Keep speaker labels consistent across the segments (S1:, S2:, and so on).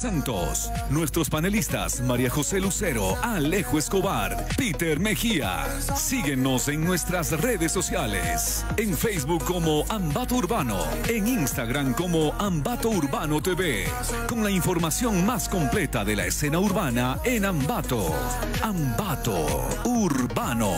S1: Santos, nuestros panelistas María José Lucero, Alejo Escobar, Peter Mejía. Síguenos en nuestras redes sociales. En Facebook como Ambato Urbano, en Instagram como Ambato Urbano TV, con la información más completa de la escena urbana en Ambato. Ambato Urbano.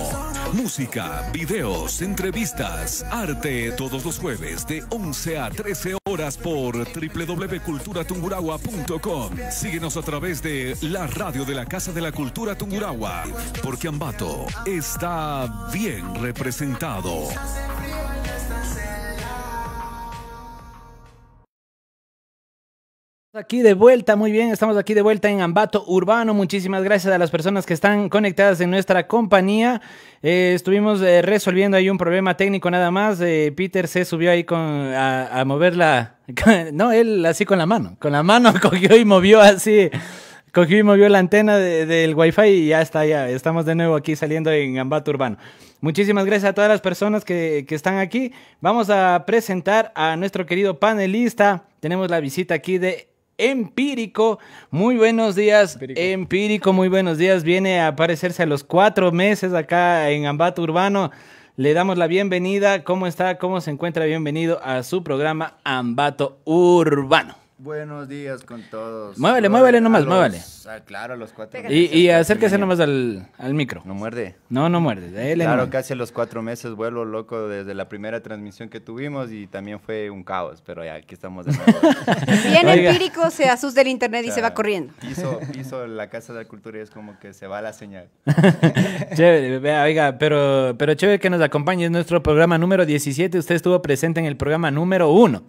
S1: Música, videos, entrevistas, arte todos los jueves de 11 a 13 horas por www.culturatunguragua.com Síguenos a través de la radio de la Casa de la Cultura Tungurahua, porque Ambato está bien representado.
S2: Aquí de vuelta, muy bien, estamos aquí de vuelta en Ambato Urbano. Muchísimas gracias a las personas que están conectadas en nuestra compañía. Eh, estuvimos eh, resolviendo ahí un problema técnico nada más. Eh, Peter se subió ahí con, a, mover la... No, él así con la mano. Con la mano cogió y movió así. Cogió y movió la antena del Wi-Fi y ya está, ya estamos de nuevo aquí saliendo en Ambato Urbano. Muchísimas gracias a todas las personas que, que están aquí. Vamos a presentar a nuestro querido panelista. Tenemos la visita aquí de Empírico. Muy buenos días, Empírico. muy buenos días. Viene a aparecerse a los cuatro meses acá en Ambato Urbano. Le damos la bienvenida. ¿Cómo está? ¿Cómo se encuentra? Bienvenido a su programa Ambato Urbano.
S3: Buenos días con todos.
S2: Muévele, muévele nomás, muévele.
S3: Ah, claro, los cuatro.
S2: Y, y acérquese nomás al, al, micro.
S3: ¿No muerde?
S2: No, no muerde.
S3: claro, casi a los cuatro meses vuelvo loco desde la primera transmisión que tuvimos y también fue un caos, pero ya aquí estamos de nuevo.
S4: Bien empírico, se asusta del internet y se va corriendo.
S3: Piso, piso la Casa de la Cultura y es como que se va la señal.
S2: chévere, oiga, pero, pero chévere que nos acompañe. Es nuestro programa número 17. Usted estuvo presente en el programa número 1.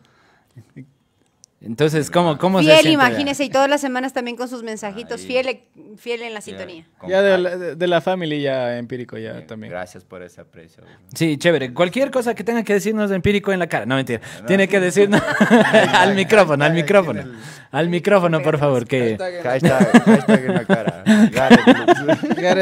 S2: Entonces, ¿cómo, cómo
S4: fiel, se Fiel, imagínese, y todas las semanas también con sus mensajitos, fiel, fiel en la sintonía.
S5: Ya de la, de la familia empírico ya también.
S3: Gracias por ese aprecio.
S2: Sí, chévere. Cualquier cosa que tenga que decirnos de empírico en la cara. No, mentira. Tiene que decirnos al micrófono, al micrófono. Al micrófono, por favor. Que...
S3: Hashtag, en la cara.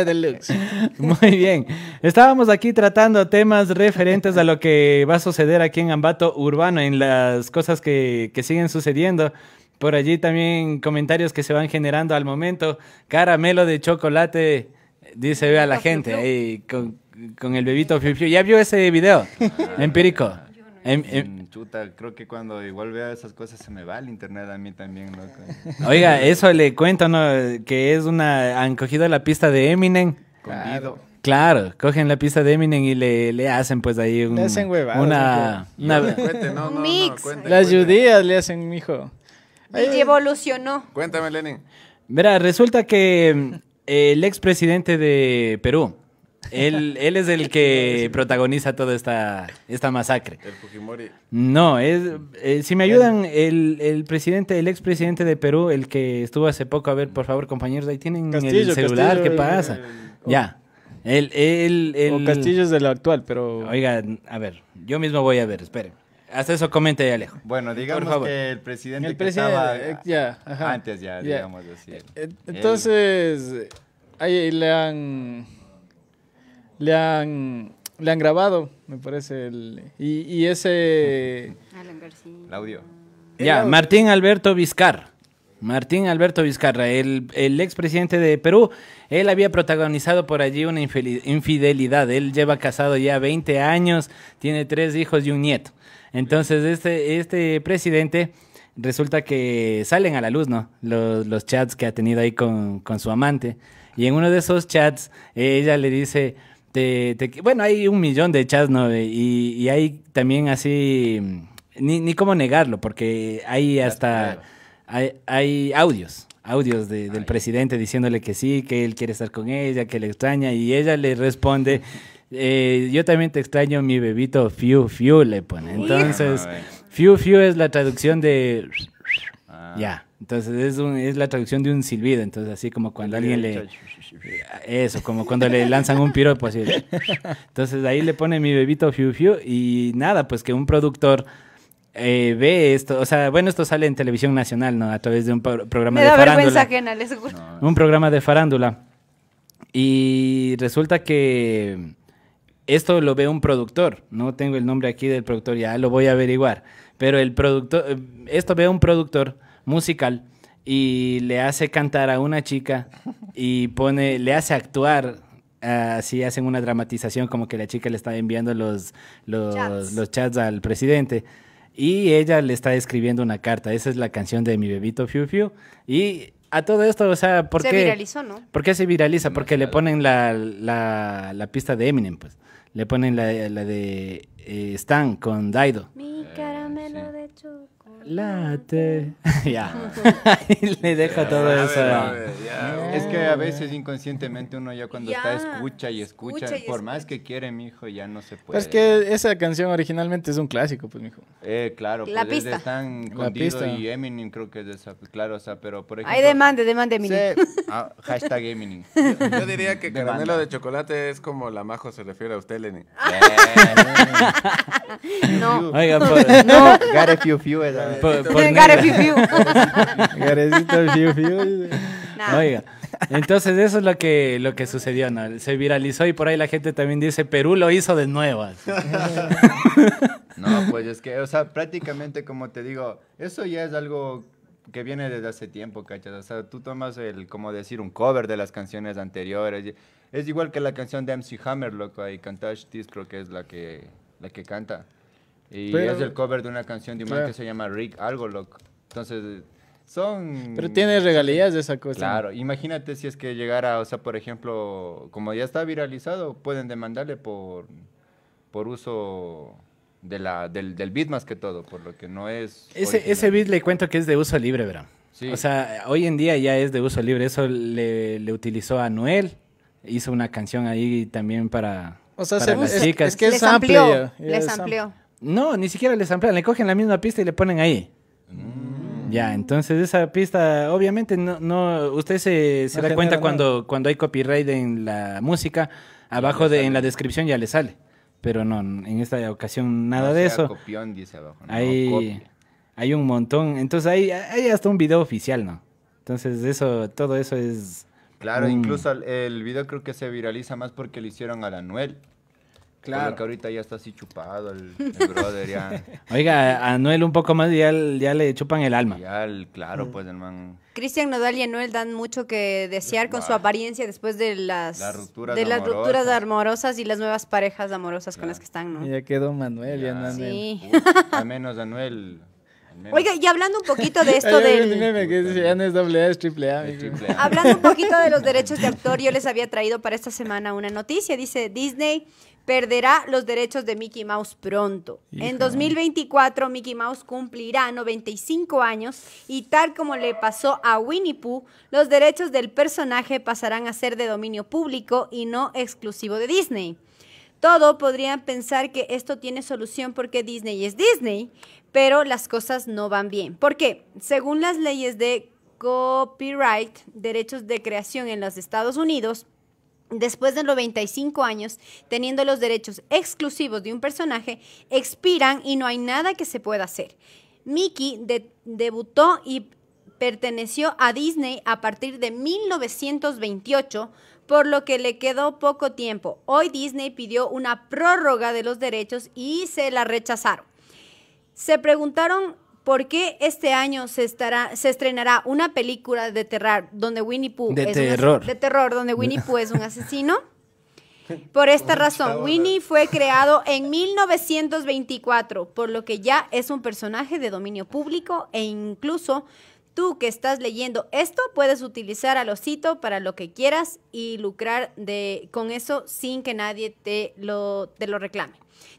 S2: Deluxe. Muy bien. Estábamos aquí tratando temas referentes a lo que va a suceder aquí en Ambato Urbano, en las cosas que, que siguen sucediendo. Por allí también comentarios que se van generando al momento. Caramelo de chocolate, dice, ve a la gente ahí con, con el bebito Fiu Fiu. ¿Ya vio ese video? Empírico.
S3: Em, em, Chuta, creo que cuando igual veo esas cosas se me va el internet a mí también,
S2: Oiga, eso le cuento, ¿no? Que es una... Han cogido la pista de Eminem.
S3: Claro.
S2: Claro, cogen la pista de Eminem y le, le hacen pues ahí un,
S5: le hacen huevadas,
S2: una, una...
S4: Cuente, no, no, mix.
S5: Las judías le hacen, mijo.
S4: Y evolucionó.
S3: Cuéntame, Lenin.
S2: Verá, resulta que eh, el expresidente de Perú, él, él es el que protagoniza toda esta, esta masacre.
S3: El Fujimori.
S2: No, es, eh, si me ayudan, el, el presidente, el expresidente de Perú, el que estuvo hace poco, a ver, por favor, compañeros, ahí tienen el celular, ¿qué pasa? ya. El, el, el,
S5: o Castillo es de lo actual, pero...
S2: Oiga, a ver, yo mismo voy a ver, esperen. Hasta eso comente, Alejo.
S3: Bueno, digamos que el presidente, el presidente estaba
S5: eh, ya,
S3: antes ya, digamos así.
S5: Eh, entonces, ahí le han le han le han grabado, me parece el, y, y ese
S3: el audio.
S2: Ya, Martín Alberto Vizcar. Martín Alberto Vizcarra, el, el expresidente de Perú, él había protagonizado por allí una infidelidad. Él lleva casado ya 20 años, tiene tres hijos y un nieto. Entonces, este, este presidente resulta que salen a la luz, ¿no? Los, los chats que ha tenido ahí con, con, su amante. Y en uno de esos chats, ella le dice, te, bueno, hay un millón de chats, ¿no? Y, y hay también así, ni, ni cómo negarlo, porque hay hasta hay, hay audios, audios del presidente diciéndole que sí, que él quiere estar con ella, que le extraña, y ella le responde, eh, yo también te extraño mi bebito Fiu Fiu, le pone. Entonces, Fiu Fiu es la traducción de... Ah. Ya, entonces es, un, es la traducción de un silbido, entonces así como cuando alguien le... Eso, como cuando le lanzan un piropo así. Entonces ahí le pone mi bebito Fiu Fiu y nada, pues que un productor eh, ve esto, o sea, bueno, esto sale en televisión nacional, ¿no? A través de un programa
S4: Me
S2: de
S4: da
S2: farándula.
S4: Ajena, les
S2: Un programa de farándula. Y resulta que esto lo ve un productor, no tengo el nombre aquí del productor, ya lo voy a averiguar, pero el productor, esto ve un productor musical y le hace cantar a una chica y pone, le hace actuar. Así hacen una dramatización como que la chica le está enviando los, los,
S4: Chats.
S2: los chats al presidente y ella le está escribiendo una carta. Esa es la canción de mi bebito Fiu Fiu. Y a todo esto, o sea, ¿por
S4: Se
S2: qué?
S4: viralizó, ¿no?
S2: ¿Por qué se viraliza? Porque le ponen la, la, la pista de Eminem, pues. Le ponen la, la de eh, Stan con Daido.
S4: Mi caramelo de chocolate.
S2: Late. ya. Le dejo todo
S6: A ver,
S2: eso.
S6: a ver, ya.
S3: Es que a veces inconscientemente uno ya cuando está escucha y escucha,
S4: Escucha y
S3: por más que quiere mi hijo ya no se puede.
S5: Pero es que esa canción originalmente es un clásico, pues, mijo.
S3: Eh, claro,
S4: La
S3: pues es de
S4: pista.
S3: Stan
S5: La pista.
S3: y Eminem creo que es de esa, pues, claro, o sea, pero por ejemplo...
S4: Hay demande, demande, Eminem.
S3: Sí, ah, hashtag Eminem.
S6: Yo diría que
S3: Demanda.
S6: caramelo de chocolate es como la majo se refiere a usted, Lenny.
S4: No.
S2: Oiga, por,
S4: No.
S3: Gare Fiu Fiu esa.
S2: por- por
S4: Gare. Fiu Fiu.
S5: Garecito, fiu, fiu.
S4: Nah.
S2: Oiga. Entonces eso es lo que, lo que sucedió, ¿no? Se viralizó y por ahí la gente también dice, Perú lo hizo de nuevo.
S3: No, pues es que, o sea, prácticamente como te digo, eso ya es algo que viene desde hace tiempo, ¿cachas? O sea, tú tomas el, como decir, un cover de las canciones anteriores. y- Es igual que la canción de MC Hammer, loco, ahí Cantash Tis creo que es la que, la que canta. Y
S5: Pero-
S3: es el cover de una canción de un man
S5: Claro.
S3: que se llama Rick algo, loco. Entonces, son...
S5: Pero tiene regalías de esa cosa.
S3: Claro, imagínate si es que llegara, o sea, por ejemplo, como ya está viralizado, pueden demandarle por, por uso de la, del, del beat más que todo, por lo que no es...
S2: Ese,
S3: original.
S2: ese beat le cuento que es de uso libre, bro.
S3: Sí.
S2: O sea, hoy en día ya es de uso libre. Eso le, le utilizó a Noel. Hizo una canción ahí también para,
S5: O sea,
S2: para
S5: se-
S2: las
S5: es-
S2: chicas.
S5: es que es
S4: Les
S5: sample
S4: amplió.
S5: ya, ya
S4: Les
S5: es sample.
S4: amplió.
S2: No, ni siquiera les amplían. Le cogen la misma pista y le ponen ahí.
S3: Mm.
S2: Ya, entonces esa pista, obviamente, no, no usted se, se
S5: No
S2: da cuenta cuando, cuando hay copyright en la música, abajo de, en la descripción ya le sale. Pero no, en esta ocasión nada
S3: No
S2: de eso.
S3: copión, dice abajo.
S2: hay, hay un montón. Entonces hay, hay hasta un video oficial, ¿no? Entonces eso, todo eso es...
S3: Claro, incluso el, el video creo que se viraliza más porque le hicieron a la Anuel. Claro. Que ahorita ya está así chupado el, el brother, ya,
S2: Oiga, a Noel un poco más y ya, ya le chupan el alma.
S3: ya el, claro, pues el man...
S4: Cristian Nodal y Anuel dan mucho que desear con su apariencia después de las,
S3: Las rupturas
S4: de las
S3: amorosas.
S4: rupturas amorosas y las nuevas parejas amorosas con las que están, ¿no?
S5: Y Ya quedó Manuel, ya, anda en-
S4: Sí.
S3: Al menos Anuel... menos
S4: Oiga, y hablando un poquito de esto del...
S5: meme que dice, ya no es doble A, es triple A.
S3: el
S5: mijo.
S3: triple A.
S4: Hablando un poquito de los derechos de autor, yo les había traído para esta semana una noticia. Dice, Disney perderá los derechos de Mickey Mouse pronto. En 2024, Mickey Mouse cumplirá 95 años y tal como le pasó a Winnie Pooh, los derechos del personaje pasarán a ser de dominio público y no exclusivo de Disney. Todo podrían pensar que esto tiene solución porque Disney es Disney, pero las cosas no van bien. ¿Por qué? Según las leyes de copyright, derechos de creación en los Estados Unidos, después de 95 años, teniendo los derechos exclusivos de un personaje, expiran y no hay nada que se pueda hacer. Mickey de- debutó y perteneció a Disney a partir de 1928, por lo que le quedó poco tiempo. Hoy Disney pidió una prórroga de los derechos y se la rechazaron. Se preguntaron por qué este año se, estará, se estrenará una película de terror donde Winnie Pooh
S2: De
S4: es un
S2: terror.
S4: de terror donde Winnie Pooh es un asesino. Por esta razón, Winnie fue creado en 1924, por lo que ya es un personaje de dominio público e incluso tú que estás leyendo esto puedes utilizar al osito para lo que quieras y lucrar de, con eso sin que nadie te lo, te lo reclame.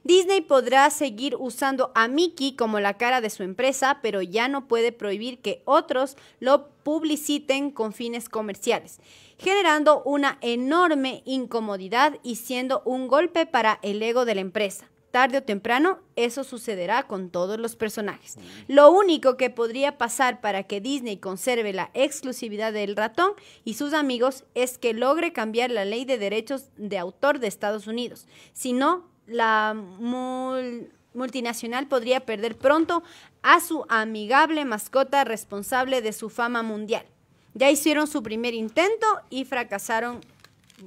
S4: Disney podrá seguir usando a Mickey como la cara de su empresa, pero ya no puede prohibir que otros lo publiciten con fines comerciales, generando una enorme incomodidad y siendo un golpe para el ego de la empresa. Tarde o temprano, eso sucederá con todos los personajes. Lo único que podría pasar para que Disney conserve la exclusividad del ratón y sus amigos es que logre cambiar la ley de derechos de autor de Estados Unidos. Si no, la mul- multinacional podría perder pronto a su amigable mascota responsable de su fama mundial. Ya hicieron su primer intento y fracasaron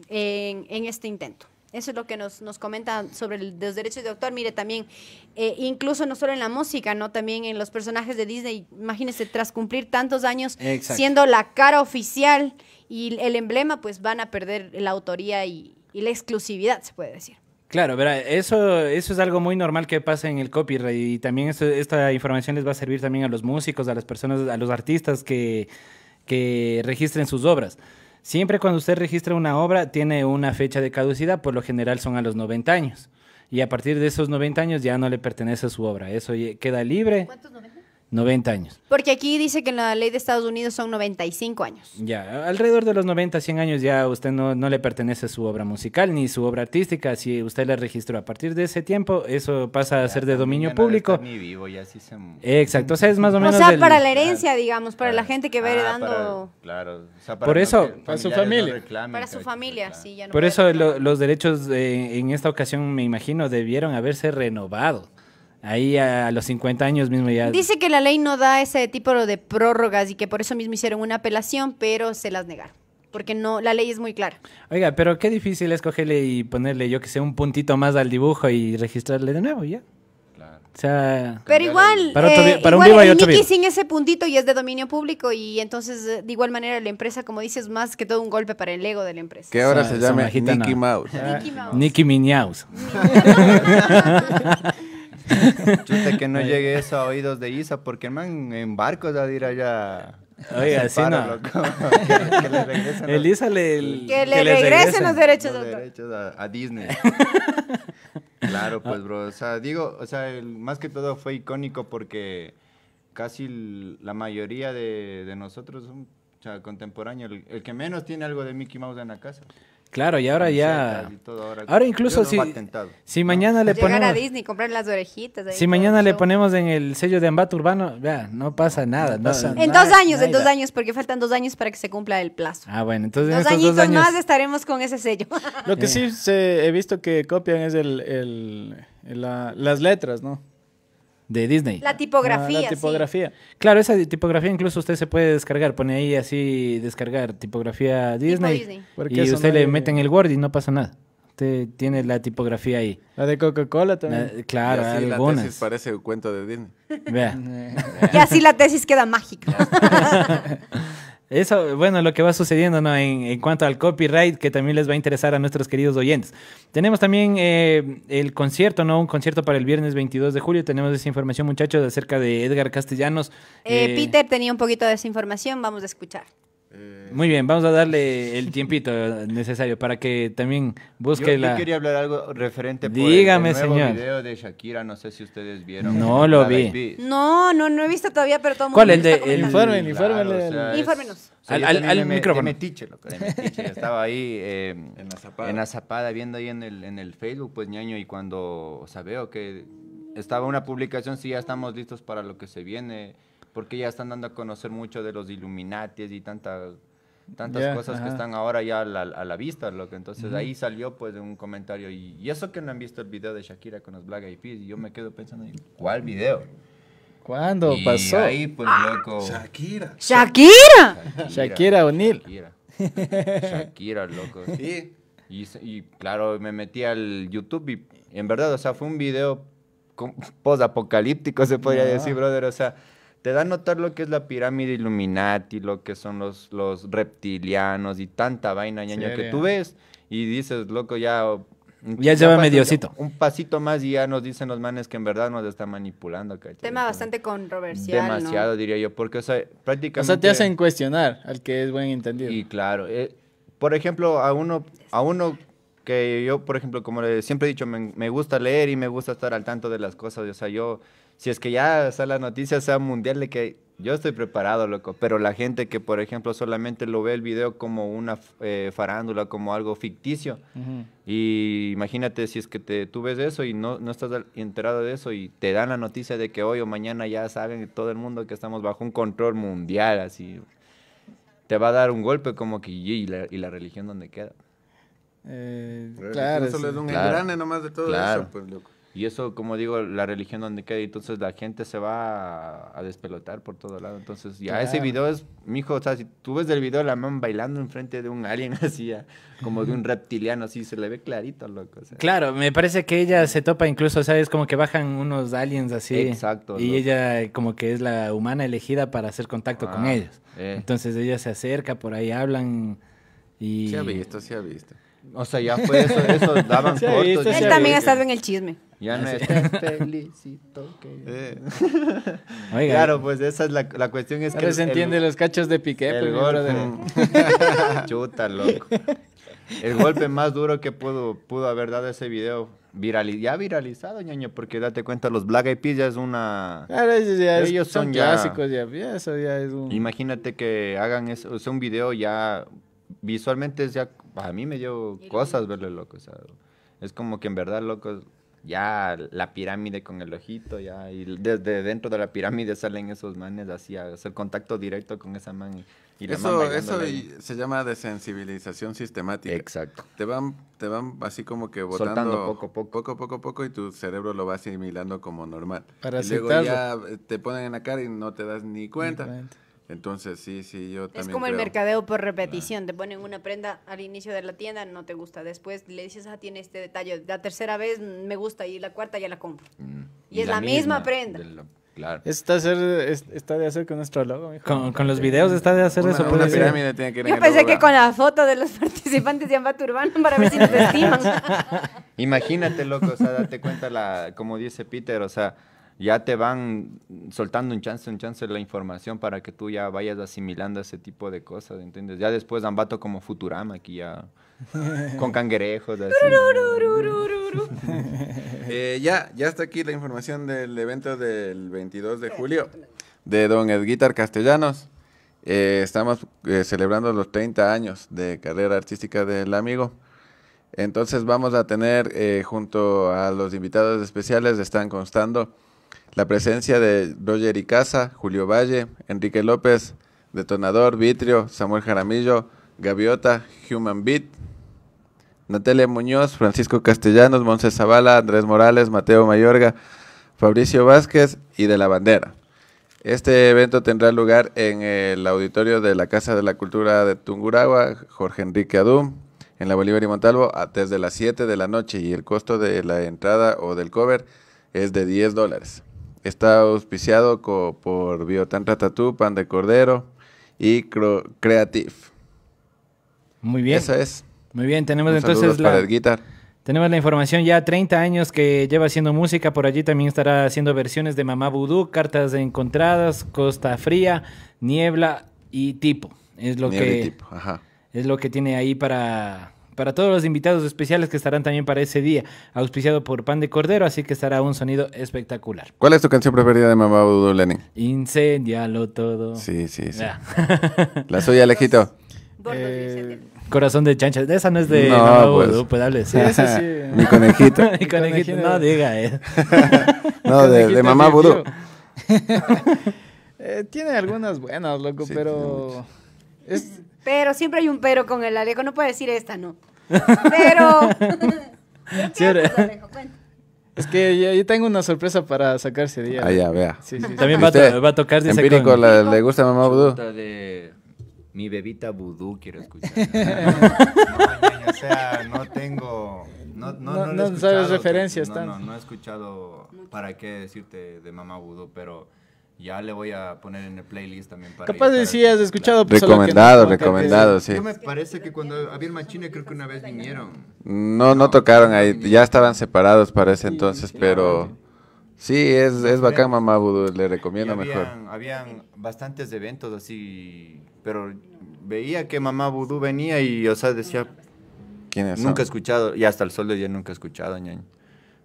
S4: en, en este intento. Eso es lo que nos, nos comentan sobre el- los derechos de autor. Mire, también, eh, incluso no solo en la música, ¿no? También en los personajes de Disney. Imagínense, tras cumplir tantos años
S2: Exacto.
S4: siendo la cara oficial y el emblema, pues van a perder la autoría y, y la exclusividad, se puede decir.
S2: Claro, verá, eso, eso es algo muy normal que pasa en el copyright y también esta información les va a servir también a los músicos, a las personas, a los artistas que, que registren sus obras. Siempre cuando usted registra una obra tiene una fecha de caducidad, por lo general son a los 90 años. Y a partir de esos 90 años ya no le pertenece su obra. Eso queda libre.
S4: ¿Cuántos 90?
S2: 90 años.
S4: Porque aquí dice que en la ley de Estados Unidos son 95 años.
S2: Ya, alrededor de los 90, 100 años ya usted no, no le pertenece su obra musical ni su obra artística. Si usted la registró a partir de ese tiempo, eso pasa a ser de dominio
S3: Ya no debe
S2: público.
S3: Ni vivo, ya sí se...
S2: Exacto, o sea, es más o
S4: O
S2: menos.
S4: sea,
S2: del-
S4: para la herencia, digamos, para la
S3: Claro.
S4: gente que va
S3: Ah,
S4: heredando...
S3: para- claro. o sea, para
S2: Por eso-
S5: Para su
S3: no
S5: familia.
S3: reclamen,
S4: Para su familia,
S3: claro.
S4: sí, ya no
S2: Por eso lo- los derechos eh, en esta ocasión, me imagino, debieron haberse renovado. Ahí a, los 50 años mismo ya.
S4: Dice que la ley no da ese tipo de prórrogas y que por eso mismo hicieron una apelación, pero se las negaron. Porque no, la ley es muy clara.
S2: Oiga, pero qué difícil es cogerle y ponerle, yo que sé, un puntito más al dibujo y registrarle de nuevo, ya.
S3: Claro.
S2: O sea.
S4: Pero igual,
S2: Para otro
S4: eh,
S2: para un
S4: igual
S2: vivo hay
S4: el
S2: otro vivo.
S4: sin ese puntito y es de dominio público y entonces eh, de igual manera la empresa, como dices, más que todo un golpe para el ego de la empresa.
S6: Que ahora
S2: Son-
S6: se
S2: son
S6: llama. Mickey Mouse.
S4: Mickey Mouse.
S2: Nicky Miñaus.
S3: Chuta, que no llegue eso a oídos de Isa, porque el man en barcos va a ir allá.
S2: Oiga, sí, no.
S3: loco. que, que le regresen los-
S2: Elisa le. el-
S4: Que le
S2: les
S4: regresen los derechos de
S3: los derechos a, a Disney. claro, pues, bro. O sea, digo, o sea, el- más que todo fue icónico porque casi la mayoría de, de nosotros son o sea, contemporáneos. El, el que menos tiene algo de Mickey Mouse en la casa.
S2: Claro, y ahora ya.
S3: Y todo, ahora,
S2: Ahora incluso si,
S3: no
S2: si mañana le
S4: Llegar a
S2: ponemos.
S4: Disney, comprar las orejitas. ahí
S2: Si mañana le
S4: show.
S2: ponemos en el sello de Ambato Urbano, vea, no pasa nada. no-
S5: pasa
S4: En
S2: nada,
S4: dos años, en
S2: nada.
S4: dos años, porque faltan dos años para que se cumpla el plazo.
S2: Ah, bueno, entonces en
S4: Dos
S2: estos
S4: añitos
S2: dos años.
S4: más estaremos con ese sello.
S5: Lo que sí se, he visto que copian es el, el- el- la- las letras, ¿no?
S2: De Disney.
S4: La tipografía.
S5: Ah, la tipografía.
S2: Claro, esa tipografía incluso usted se puede descargar, pone ahí así, descargar tipografía Disney. Y usted
S5: no
S2: le
S5: hay-
S2: mete en el Word y no pasa nada. Usted tiene la tipografía ahí.
S5: La de Coca-Cola también.
S2: La- claro,
S6: y así la
S2: algunas.
S6: tesis parece un cuento de Disney.
S2: Vea.
S4: Y así la tesis queda mágica.
S2: Eso, bueno, lo que va sucediendo ¿no? en, en cuanto al copyright, que también les va a interesar a nuestros queridos oyentes. Tenemos también eh, el concierto, ¿no? Un concierto para el viernes 22 de julio. Tenemos esa información, muchachos, acerca de Edgar Castellanos.
S4: Eh,
S2: Eh,
S4: Peter tenía un poquito de esa información, vamos a escuchar.
S2: Muy bien, vamos a darle el tiempito necesario para que también busque
S3: Yo, yo
S2: la...
S3: quería hablar algo referente por
S2: Dígame,
S3: el, el nuevo
S2: señor.
S3: video de Shakira, no sé si ustedes vieron.
S2: No lo vi.
S4: No, no, no he visto todavía, pero todo
S2: ¿Cuál? El de-.
S5: Informen,
S3: Claro,
S5: infórmenle.
S3: o sea, es-
S4: Infórmenos.
S3: o sea,
S2: Al- al-
S3: me-
S2: micrófono.
S3: De metiche, loco, de metiche. Estaba ahí eh,
S6: En la zapada.
S3: en la zapada viendo ahí en el, en el Facebook, pues ñaño, y cuando, o sea, veo que estaba una publicación, sí, ya estamos listos para lo que se viene, porque ya están dando a conocer mucho de los Illuminatis y tanta, tantas
S5: Ya,
S3: cosas que
S5: ajá.
S3: están ahora ya a la, a la vista, loco. Entonces ahí salió pues un comentario, y, y eso que no han visto el video de Shakira con los Black Eyed Peas, y yo me quedo pensando, ¿cuál video?
S5: ¿Cuándo
S3: Y
S5: pasó?
S3: ahí pues loco...
S6: Shakira.
S4: ¡Shakira!
S5: Shakira O'Neal.
S3: Shakira. Shakira, loco.
S6: Sí.
S3: Y, y, claro, me metí al YouTube y en verdad, o sea, fue un video post-apocalíptico, se podría decir, brother. O sea, te da a notar lo que es la pirámide Illuminati, lo que son los, los reptilianos y tanta vaina, ñaño, que tú ves y dices, loco, ya... un-
S2: Ya lleva
S3: pasa
S2: mediocito.
S3: Un pasito más y ya nos dicen los manes que en verdad nos está manipulando, ¿cachai?
S4: Tema bastante controversial,
S3: Demasiado, diría yo, porque, o sea,
S5: O
S3: prácticamente...
S5: sea, te hacen cuestionar al que es buen entendido.
S3: Y claro, eh, por ejemplo, a uno, a uno que yo, por ejemplo, como le siempre he dicho, me, me gusta leer y me gusta estar al tanto de las cosas. O sea, yo, si es que ya o sea, la noticia sea mundial de que yo estoy preparado, loco, pero la gente que, por ejemplo, solamente lo ve el video como una eh, farándula, como algo ficticio. Y imagínate si es que te, tú ves eso y no, no estás enterado de eso y te dan la noticia de que hoy o mañana ya saben todo el mundo que estamos bajo un control mundial, así. Te va a dar un golpe como que y la, y la religión donde queda.
S5: Eh,
S6: Claro, solo
S5: sí.
S6: es un
S3: Claro.
S6: engrane nomás de todo
S3: Claro.
S6: eso, pues, loco.
S3: Y eso, como digo, la religión donde queda, y entonces la gente se va a, a despelotar por todo lado. Entonces, ya ese video es, mijo, o sea, si tú ves el video, la man bailando enfrente de un alien así, ya, como de un reptiliano, así, se le ve clarito, loco. o sea.
S2: Claro, me parece que ella se topa incluso, ¿sabes? Como que bajan unos aliens así.
S3: Exacto,
S2: Y
S3: loco.
S2: ella como que es la humana elegida para hacer contacto con
S3: Ah,
S2: ellos.
S3: eh.
S2: Entonces ella se acerca, por ahí hablan y...
S6: Sí ha visto, sí ha visto.
S3: O sea, ya fue eso, eso daban
S5: Sí,
S3: cortos.
S5: sí
S4: Él
S3: no-
S4: también ha estado en el chisme.
S3: Ya no es felicito que...
S6: Eh,
S2: Oiga,
S3: Claro, pues esa es la, la cuestión es que...
S5: Se entiende los cachos de Piqué,
S3: el
S5: pues,
S3: golpe.
S5: brother.
S3: Chuta, loco. El golpe más duro que pudo, pudo haber dado ese video. Virali ya viralizado, ñaño, porque date cuenta, los Black Eyed Peas ya es una...
S5: Claro, ellos ya es-
S3: Ellos
S5: son,
S3: son ya-
S5: clásicos, ya. ya, Eso ya es un...
S3: Imagínate que hagan eso, o sea, un video ya... Visualmente es ya... A mí me dio cosas verle loco, o sea... Es como que en verdad, loco, ya la pirámide con el ojito, ya... Y desde dentro de la pirámide salen esos manes así a hacer contacto directo con esa man. Y, y la man
S6: eso eso y- se llama desensibilización sistemática.
S3: Exacto.
S6: Te van, te van así como que botando
S3: Soltando poco a poco.
S6: poco, poco, poco, y tu cerebro lo va asimilando como normal.
S5: Para
S6: y luego ya eh, te ponen en la cara y no te das ni cuenta.
S5: cuenta.
S6: Entonces, sí, sí, yo también
S4: Es como el
S6: creo.
S4: mercadeo por repetición. Te ponen una prenda al inicio de la tienda, no te gusta. Después le dices, ah, tiene este detalle. La tercera vez mm, me gusta y la cuarta ya la compro.
S3: Mm.
S4: Y es la misma prenda.
S3: claro.
S5: Está, hacer, es- está de hacer con nuestro logo, mijo.
S2: con, con los videos está de hacer
S6: Una,
S2: eso.
S6: una
S2: puede ser.
S6: pirámide tiene que ir
S4: Yo
S6: el
S4: pensé que con la foto de los participantes de Ambato Urbano para ver si nos estiman.
S3: Imagínate, loco, o sea, date cuenta, la, como dice Peter, o sea, ya te van soltando un chance, un chance la información para que tú ya vayas asimilando ese tipo de cosas, ¿entiendes? Ya después Ambato como Futurama, aquí ya, con cangrejos, así.
S6: Eh, ya, ya está aquí la información del evento del 22 de julio de Don Edguitar Castellanos. Eh, estamos eh, celebrando los 30 años de carrera artística del amigo. Entonces vamos a tener eh, junto a los invitados especiales, están constando la presencia de Roger Icaza, Julio Valle, Enrique López, Detonador, Vitrio, Samuel Jaramillo, Gaviota, Human Beat, Natalia Muñoz, Francisco Castellanos, Monse Zavala, Andrés Morales, Mateo Mayorga, Fabricio Vázquez y de la Bandera. Este evento tendrá lugar en el auditorio de la Casa de la Cultura de Tunguragua, Jorge Enrique Adum, en la Bolívar y Montalvo, desde las 7 de la noche y el costo de la entrada o del cover es de 10 dólares. Está auspiciado por Biotantra Tatú, Pan de Cordero y Cro- Creative.
S2: Muy bien.
S6: Esa es.
S2: Muy bien, tenemos
S6: Un
S2: entonces
S6: saludo para
S2: la,
S6: el guitar.
S2: tenemos la información ya 30 años que lleva haciendo música, por allí también estará haciendo versiones de Mamá Vudú, Cartas de Encontradas, Costa Fría, Niebla y Tipo. Es lo
S6: Nieve
S2: que
S6: tipo, Ajá.
S2: es lo que tiene ahí para para todos los invitados especiales que estarán también para ese día, auspiciado por Pan de Cordero, así que estará un sonido espectacular.
S6: ¿Cuál es tu canción preferida de Mamá Voodoo, Lenin?
S2: Incendialo todo.
S6: Sí, sí, sí.
S2: Ya.
S6: La suya, Lejito.
S4: Gordos
S5: Eh.
S2: Corazón de chancha. Esa no es de
S6: No,
S2: Mamá
S6: pues.
S2: Pues hable, sí.
S5: Sí, ese sí.
S6: Mi conejito.
S2: Y conejito, no diga, eh.
S6: No, de, de Mamá Voodoo.
S5: Eh, tiene algunas buenas, loco,
S6: Sí,
S5: pero... Es,
S4: Pero siempre hay un pero con el Alejo. No puede decir esta, no. Pero.
S2: Sí,
S4: Alejo, cuenta.
S5: es que yo, yo tengo una sorpresa para sacar ese día.
S6: Ah, ya, vea.
S5: Sí, sí, sí.
S2: También va va a tocar, dice,
S6: Empírico,
S2: con-
S6: la- ¿le gusta Mamá?
S3: Puta de mi bebita vudú quiero escuchar. No, ñaño, o sea, no tengo... No, no,
S5: No-
S3: no,
S5: no sabes referencias
S3: no, no, no he escuchado para qué decirte de mamá vudú, pero ya le voy a poner en el playlist también para...
S5: Capaz de sí has escuchado, pues, solo que no
S6: Recomendado, recomendado, sí.
S3: Yo me parece que cuando había Machine creo que una vez vinieron.
S6: No, no tocaron ahí. Ya estaban separados para ese entonces, pero... Sí, es, es bacán Mamá Voodoo. Le recomiendo mejor.
S3: habían, habían bastantes eventos así, pero veía que mamá vudú venía y, o sea, decía,
S6: ¿Quiénes son?
S3: nunca he escuchado, y hasta el sol de día nunca he escuchado, ñaño.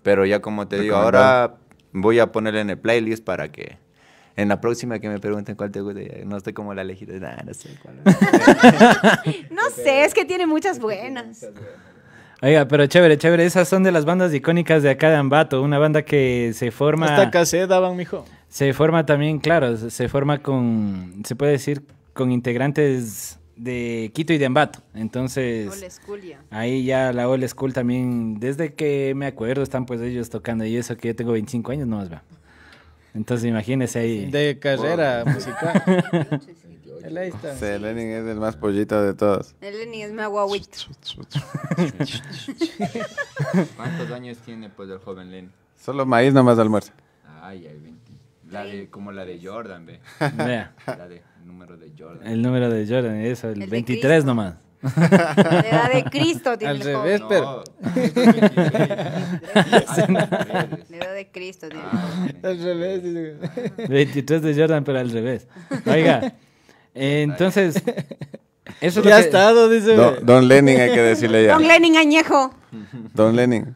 S3: Pero ya como te digo,
S6: Recomendado.
S3: ahora voy a ponerle en el playlist para que en la próxima que me pregunten cuál te gusta, ya no estoy como la elegida, nah, no sé cuál.
S4: No sé, es que tiene muchas buenas.
S2: Oiga, pero chévere, chévere. Esas son de las bandas icónicas de acá de Ambato. Una banda que se forma...
S5: Hasta daban, mijo.
S2: Se forma también, claro, se- se forma con, se puede decir, con integrantes de Quito y de Ambato. Entonces,
S4: Old school ya.
S2: ahí ya la old school también, desde que me acuerdo, están pues ellos tocando y eso que yo tengo 25 años, no más va. Entonces imagínese ahí.
S5: De carrera musical. Él ahí está.
S6: Sí, Lenin es el más pollito de todos.
S4: El Lenin es más guauito.
S3: ¿Cuántos años tiene pues el joven Len?
S6: Solo maíz nomás almuerza.
S3: Ay, ay, 20. La de, como la de Jordan, ve.
S2: Vea,
S3: La de número de Jordan.
S2: el número de Jordan, eso, el,
S4: El de
S2: 23
S4: Cristo.
S2: nomás.
S4: La edad de Cristo tiene
S5: Al
S4: el joven.
S5: revés, pero.
S4: La edad de Cristo tiene.
S3: Ah,
S5: Al revés. dice.
S2: 23 de Jordan, pero al revés. Oiga, eh, entonces, eso es
S5: Ya ha
S2: que-
S5: estado, dice.
S6: Don, Don Lenin hay que decirle ya.
S4: Don Lenin Añejo.
S6: Don Lenin.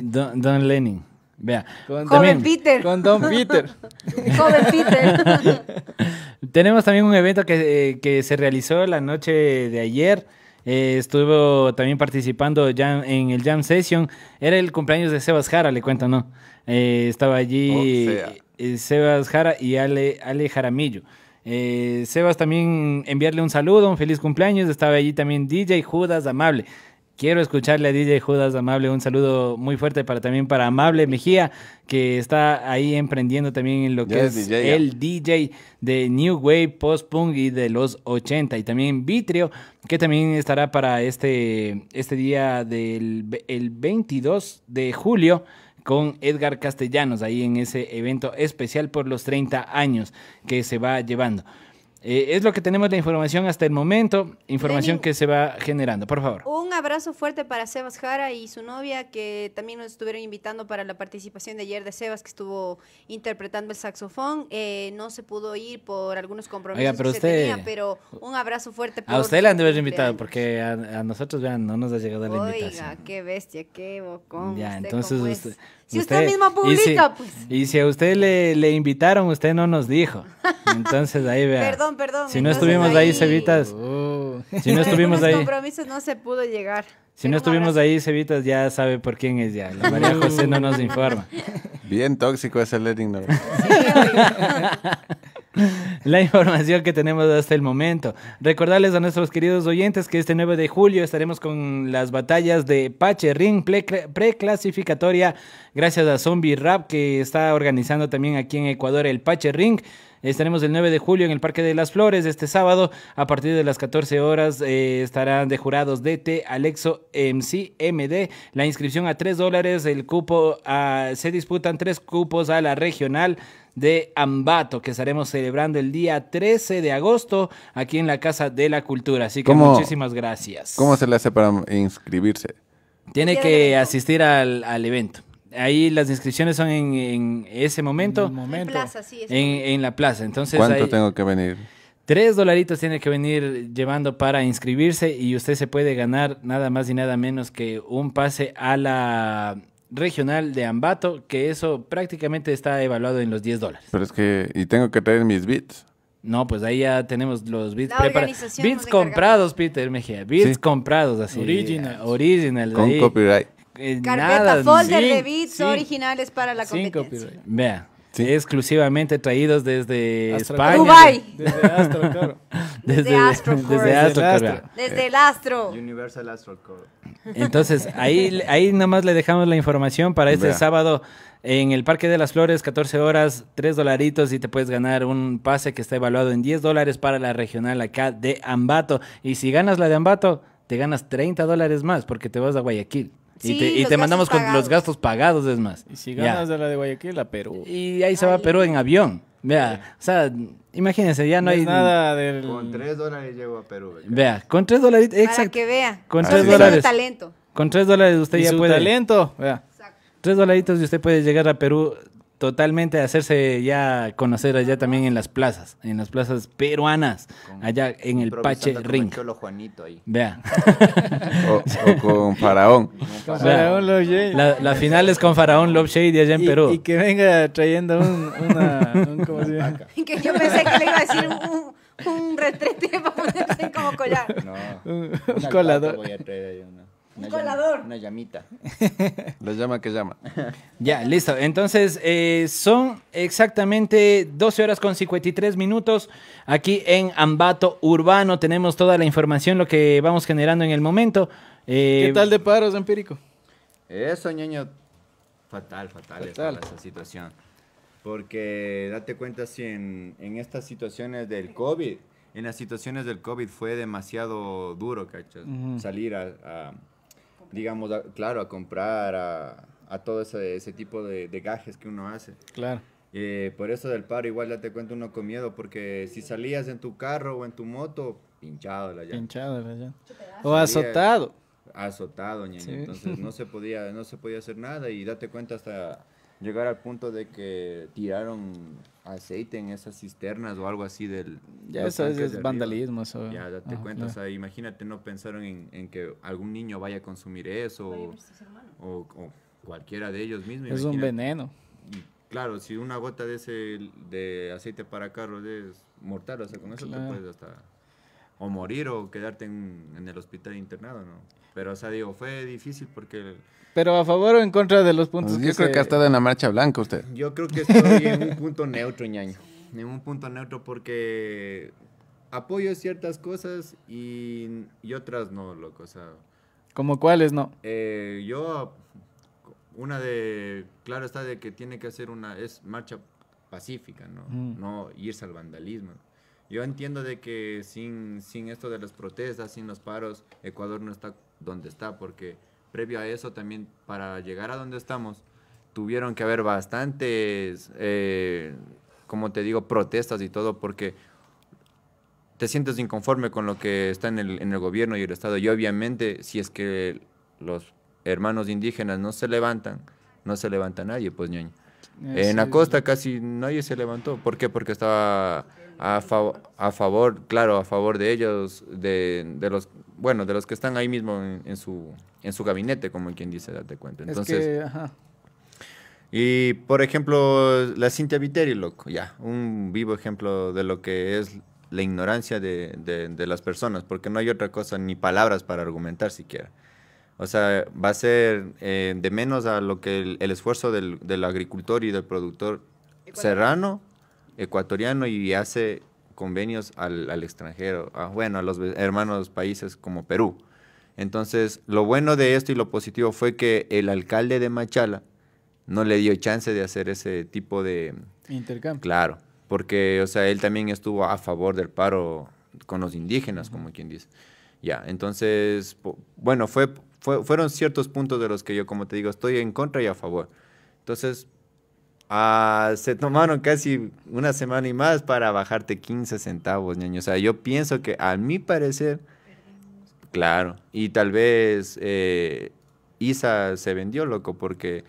S2: Don, Don Lenin. Vea,
S5: Con,
S4: Joven
S2: también
S4: Peter.
S5: con Don Peter.
S4: Joven Peter.
S2: tenemos también un evento que, eh, que se realizó la noche de ayer. Eh, estuvo también participando ya en el Jam Session. Era el cumpleaños de Sebas Jara, le cuento, ¿no? Eh, estaba allí
S6: O sea.
S2: eh, Sebas Jara y Ale, Ale Jaramillo. Eh, Sebas también enviarle un saludo, un feliz cumpleaños. Estaba allí también DJ Judas Amable. Quiero escucharle a DJ Judas Amable un saludo muy fuerte para también para Amable Mejía, que está ahí emprendiendo también en lo que es
S6: DJ,
S2: el DJ de New Wave, Post Punk y de los 80. Y también Vitrio, que también estará para este, este día del el 22 de julio con Edgar Castellanos, ahí en ese evento especial por los 30 años que se va llevando. Eh, es lo que tenemos la información hasta el momento, información
S4: Lenin.
S2: que se va generando. Por favor.
S4: Un abrazo fuerte para Sebas Jara y su novia que también nos estuvieron invitando para la participación de ayer de Sebas que estuvo interpretando el saxofón. Eh, no se pudo ir por algunos compromisos
S2: Oiga, pero
S4: que
S2: usted-
S4: se tenía, pero un abrazo fuerte por
S2: A usted le han de haber invitado porque a, a nosotros vean, no nos ha llegado la
S4: Oiga,
S2: invitación.
S4: qué bestia, qué bocón.
S2: Ya,
S4: usted
S2: entonces
S4: es.
S2: usted,
S4: Si usted, mismo
S2: y si-
S4: publica, pues.
S2: Y si a usted le, le invitaron, usted no nos dijo. Entonces ahí vea.
S4: Perdón, perdón.
S2: Si no estuvimos ahí, Cevitas,
S5: Oh.
S2: si no estuvimos ahí,
S4: compromisos no se pudo llegar.
S2: si no
S4: Pero
S2: estuvimos
S4: abrazo.
S2: ahí, Cevitas ya sabe por quién es ya. La María José no nos informa.
S6: Bien tóxico ese Lenin. ¿no?
S4: Sí, oiga.
S2: La información que tenemos hasta el momento. Recordarles a nuestros queridos oyentes que este 9 de julio estaremos con las batallas de Pache Ring pre- preclasificatoria gracias a Zombie Rap que está organizando también aquí en Ecuador el Pache Ring. Estaremos el 9 de julio en el Parque de las Flores este sábado a partir de las 14 horas eh, estarán de jurados DT, Alexo, MC, MD. La inscripción a 3 dólares, el cupo a- se disputan tres cupos a la regional de Ambato, que estaremos celebrando el día 13 de agosto aquí en la Casa de la Cultura. Así que
S6: ¿Cómo-
S2: muchísimas gracias.
S6: ¿Cómo se le hace para inscribirse?
S2: Tiene que asistir al, al evento. Ahí las inscripciones son en, en ese momento,
S5: En el
S4: En
S5: momento.
S4: plaza, sí. es
S2: en, en la plaza. Entonces,
S6: ¿Cuánto
S2: ahí-
S6: tengo que venir?
S2: Tres dolaritos tiene que venir llevando para inscribirse y usted se puede ganar nada más y nada menos que un pase a la regional de Ambato, que eso prácticamente está evaluado en los 10 dólares.
S6: Pero es que... Y tengo que traer mis beats.
S2: No, pues ahí ya tenemos los beats
S4: La
S2: preparados.
S4: encargamos.
S2: comprados, Peter Mejía. Beats
S6: Sí.
S2: comprados, así.
S5: Originals.
S2: Originals.
S6: Con
S2: ahí.
S6: copyright.
S2: Eh,
S4: Carpeta
S2: nada,
S4: folder
S5: sin-
S4: de beats
S5: sin-
S4: originales para la
S5: Sin
S4: competencia.
S5: copyright.
S2: Vea.
S6: Sí.
S2: Exclusivamente traídos desde
S5: Astro-
S2: España.
S5: Desde Astro, claro.
S4: Desde
S2: desde Astro,
S5: Desde
S2: claro.
S5: Astro.
S4: Desde el astro.
S3: Universal Astral Core.
S2: Entonces, ahí, ahí nada más le dejamos la información para este
S6: Vea.
S2: sábado en el Parque de las Flores, 14 horas, 3 dolaritos y te puedes ganar un pase que está evaluado en 10 dólares para la regional acá de Ambato. Y si ganas la de Ambato, te ganas 30 dólares más porque te vas a Guayaquil.
S4: Sí,
S2: y te, y te mandamos con los gastos pagados, es más.
S5: Y si
S2: Ya.
S5: ganas de la de Guayaquil, a Perú.
S2: Y ahí se va a Perú en avión. Vea, o sea, imagínense, ya no,
S5: No
S2: hay
S5: nada del...
S3: Con 3 dólares llego a Perú.
S2: Vea, con 3 dólares,
S4: Para
S2: exacto.
S4: que vea.
S2: Con tres
S6: sí.
S2: dólares.
S4: talento.
S2: Con 3 dólares usted
S5: y
S2: ya
S5: su
S2: puede.
S5: talento. Vea.
S2: Tres dolaritos y usted puede llegar a Perú totalmente, hacerse ya conocer allá también en las plazas, en las plazas peruanas, allá en el Pache Ring.
S3: el Cholo Juanito ahí.
S2: Vea,
S6: O, o con Faraón.
S5: Con. Faraón Love Shade.
S2: la, la final es con Faraón Love Shady allá en
S5: y,
S2: Perú.
S5: y que venga trayendo un, una... un- ¿Cómo se llama?
S4: Que yo pensé que le iba a decir un, un retrete para ponerse como collar.
S3: No.
S5: Un, colador.
S3: voy a traer ahí, una. Una
S4: colador.
S3: llama- Una llamita.
S6: La llama que llama.
S2: Ya, listo. Entonces, eh, son exactamente 12 horas con 53 minutos aquí en Ambato Urbano. Tenemos toda la información, lo que vamos generando en el momento. Eh,
S5: ¿Qué tal de paros, empírico?
S3: Eso, ñaño, fatal, fatal,
S5: Fatal.
S3: esa situación. Porque date cuenta si en, en estas situaciones del COVID, en las situaciones del COVID fue demasiado duro, ¿cachas? Salir a, a, digamos, a- claro, a comprar, a, a todo ese, ese tipo de, de gajes que uno hace.
S5: Claro.
S3: Eh, por eso del paro igual date cuenta uno con miedo, porque si salías en tu carro o en tu moto, pinchado la llanta.
S5: Pinchado la llanta. O azotado.
S3: azotado, ñaño.
S5: Sí.
S3: Entonces no se podía, no se podía hacer nada y date cuenta hasta llegar al punto de que tiraron aceite en esas cisternas o algo así del.
S5: Ya eso es,
S3: de
S5: vandalismo. Eso.
S3: Ya, date
S5: Ajá,
S3: cuenta, o sea, imagínate, no pensaron en, en que algún niño vaya a consumir eso o, o- o cualquiera de ellos mismos.
S5: Es un veneno.
S3: Y claro, si una gota de ese de aceite para carros es mortal, o sea, con eso
S5: Claro.
S3: te puedes hasta o morir o quedarte en, en el hospital internado, ¿no? Pero, o sea, digo, fue difícil porque
S5: Pero a favor o en contra de los puntos
S6: Yo
S5: que
S6: creo
S5: se-
S6: que ha estado en la marcha blanca usted.
S3: yo creo que estoy en un punto neutro, ñaño. En un punto neutro porque apoyo ciertas cosas y, y otras no, loco, o sea,
S5: Como cuáles no.
S3: Eh, yo, una de, claro está de que tiene que hacer una, es marcha pacífica, ¿no?
S5: Mm.
S3: No irse al vandalismo. Yo entiendo de que sin, sin esto de las protestas, sin los paros, Ecuador no está donde está, porque previo a eso también, para llegar a donde estamos, tuvieron que haber bastantes, eh, como te digo, protestas y todo, porque te sientes inconforme con lo que está en el, en el gobierno y el Estado. Y obviamente, si es que los hermanos indígenas no se levantan, no se levanta nadie, pues ñaño.
S5: Eh,
S3: en la costa casi nadie se levantó. ¿Por qué? Porque estaba a, fav- a favor, claro, a favor de ellos, de, de los, bueno, de los que están ahí mismo en, en su, en su gabinete, como quien dice, date cuenta. Entonces,
S5: es que, ajá.
S3: y por ejemplo, la Cintia Viteri, loco, ya, un vivo ejemplo de lo que es la ignorancia de, de- de las personas, porque no hay otra cosa ni palabras para argumentar siquiera. O sea, va a ser eh, de menos a lo que el, el esfuerzo del, del agricultor y del productor serrano, ecuatoriano, y hace convenios al, al extranjero, a, bueno, a los hermanos países como Perú. Entonces, lo bueno de esto y lo positivo fue que el alcalde de Machala no le dio chance de hacer ese tipo de...
S5: Intercambio.
S3: Claro, porque, o sea, él también estuvo a favor del paro con los indígenas, como quien dice. Ya, entonces, bueno, fue, fue- fueron ciertos puntos de los que yo, como te digo, estoy en contra y a favor. Entonces, ah, se tomaron casi una semana y más para bajarte 15 centavos, ñaño. O sea, yo pienso que, a mi parecer, claro, y tal vez eh, Isa se vendió, loco, porque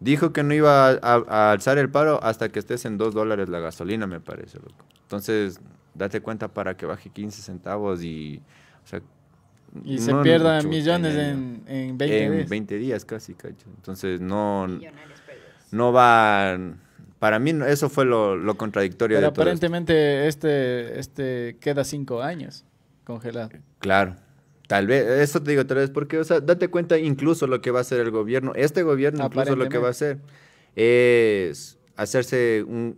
S3: dijo que no iba a, a- a alzar el paro hasta que estés en 2 dólares la gasolina, me parece, loco. Entonces, date cuenta para que baje 15 centavos y... O sea,
S5: Y se
S3: no-
S5: pierdan
S3: chuta,
S5: millones en, en 20
S3: en
S5: días.
S3: 20 días casi, cacho. Entonces, no, no va... Para mí eso fue lo, lo contradictorio
S5: Pero
S3: de todo esto.
S5: aparentemente este, este queda cinco años congelado.
S3: Claro. Tal vez, eso te digo tal vez, porque, o sea, date cuenta incluso lo que va a hacer el gobierno. Este gobierno incluso lo que va a hacer es hacerse un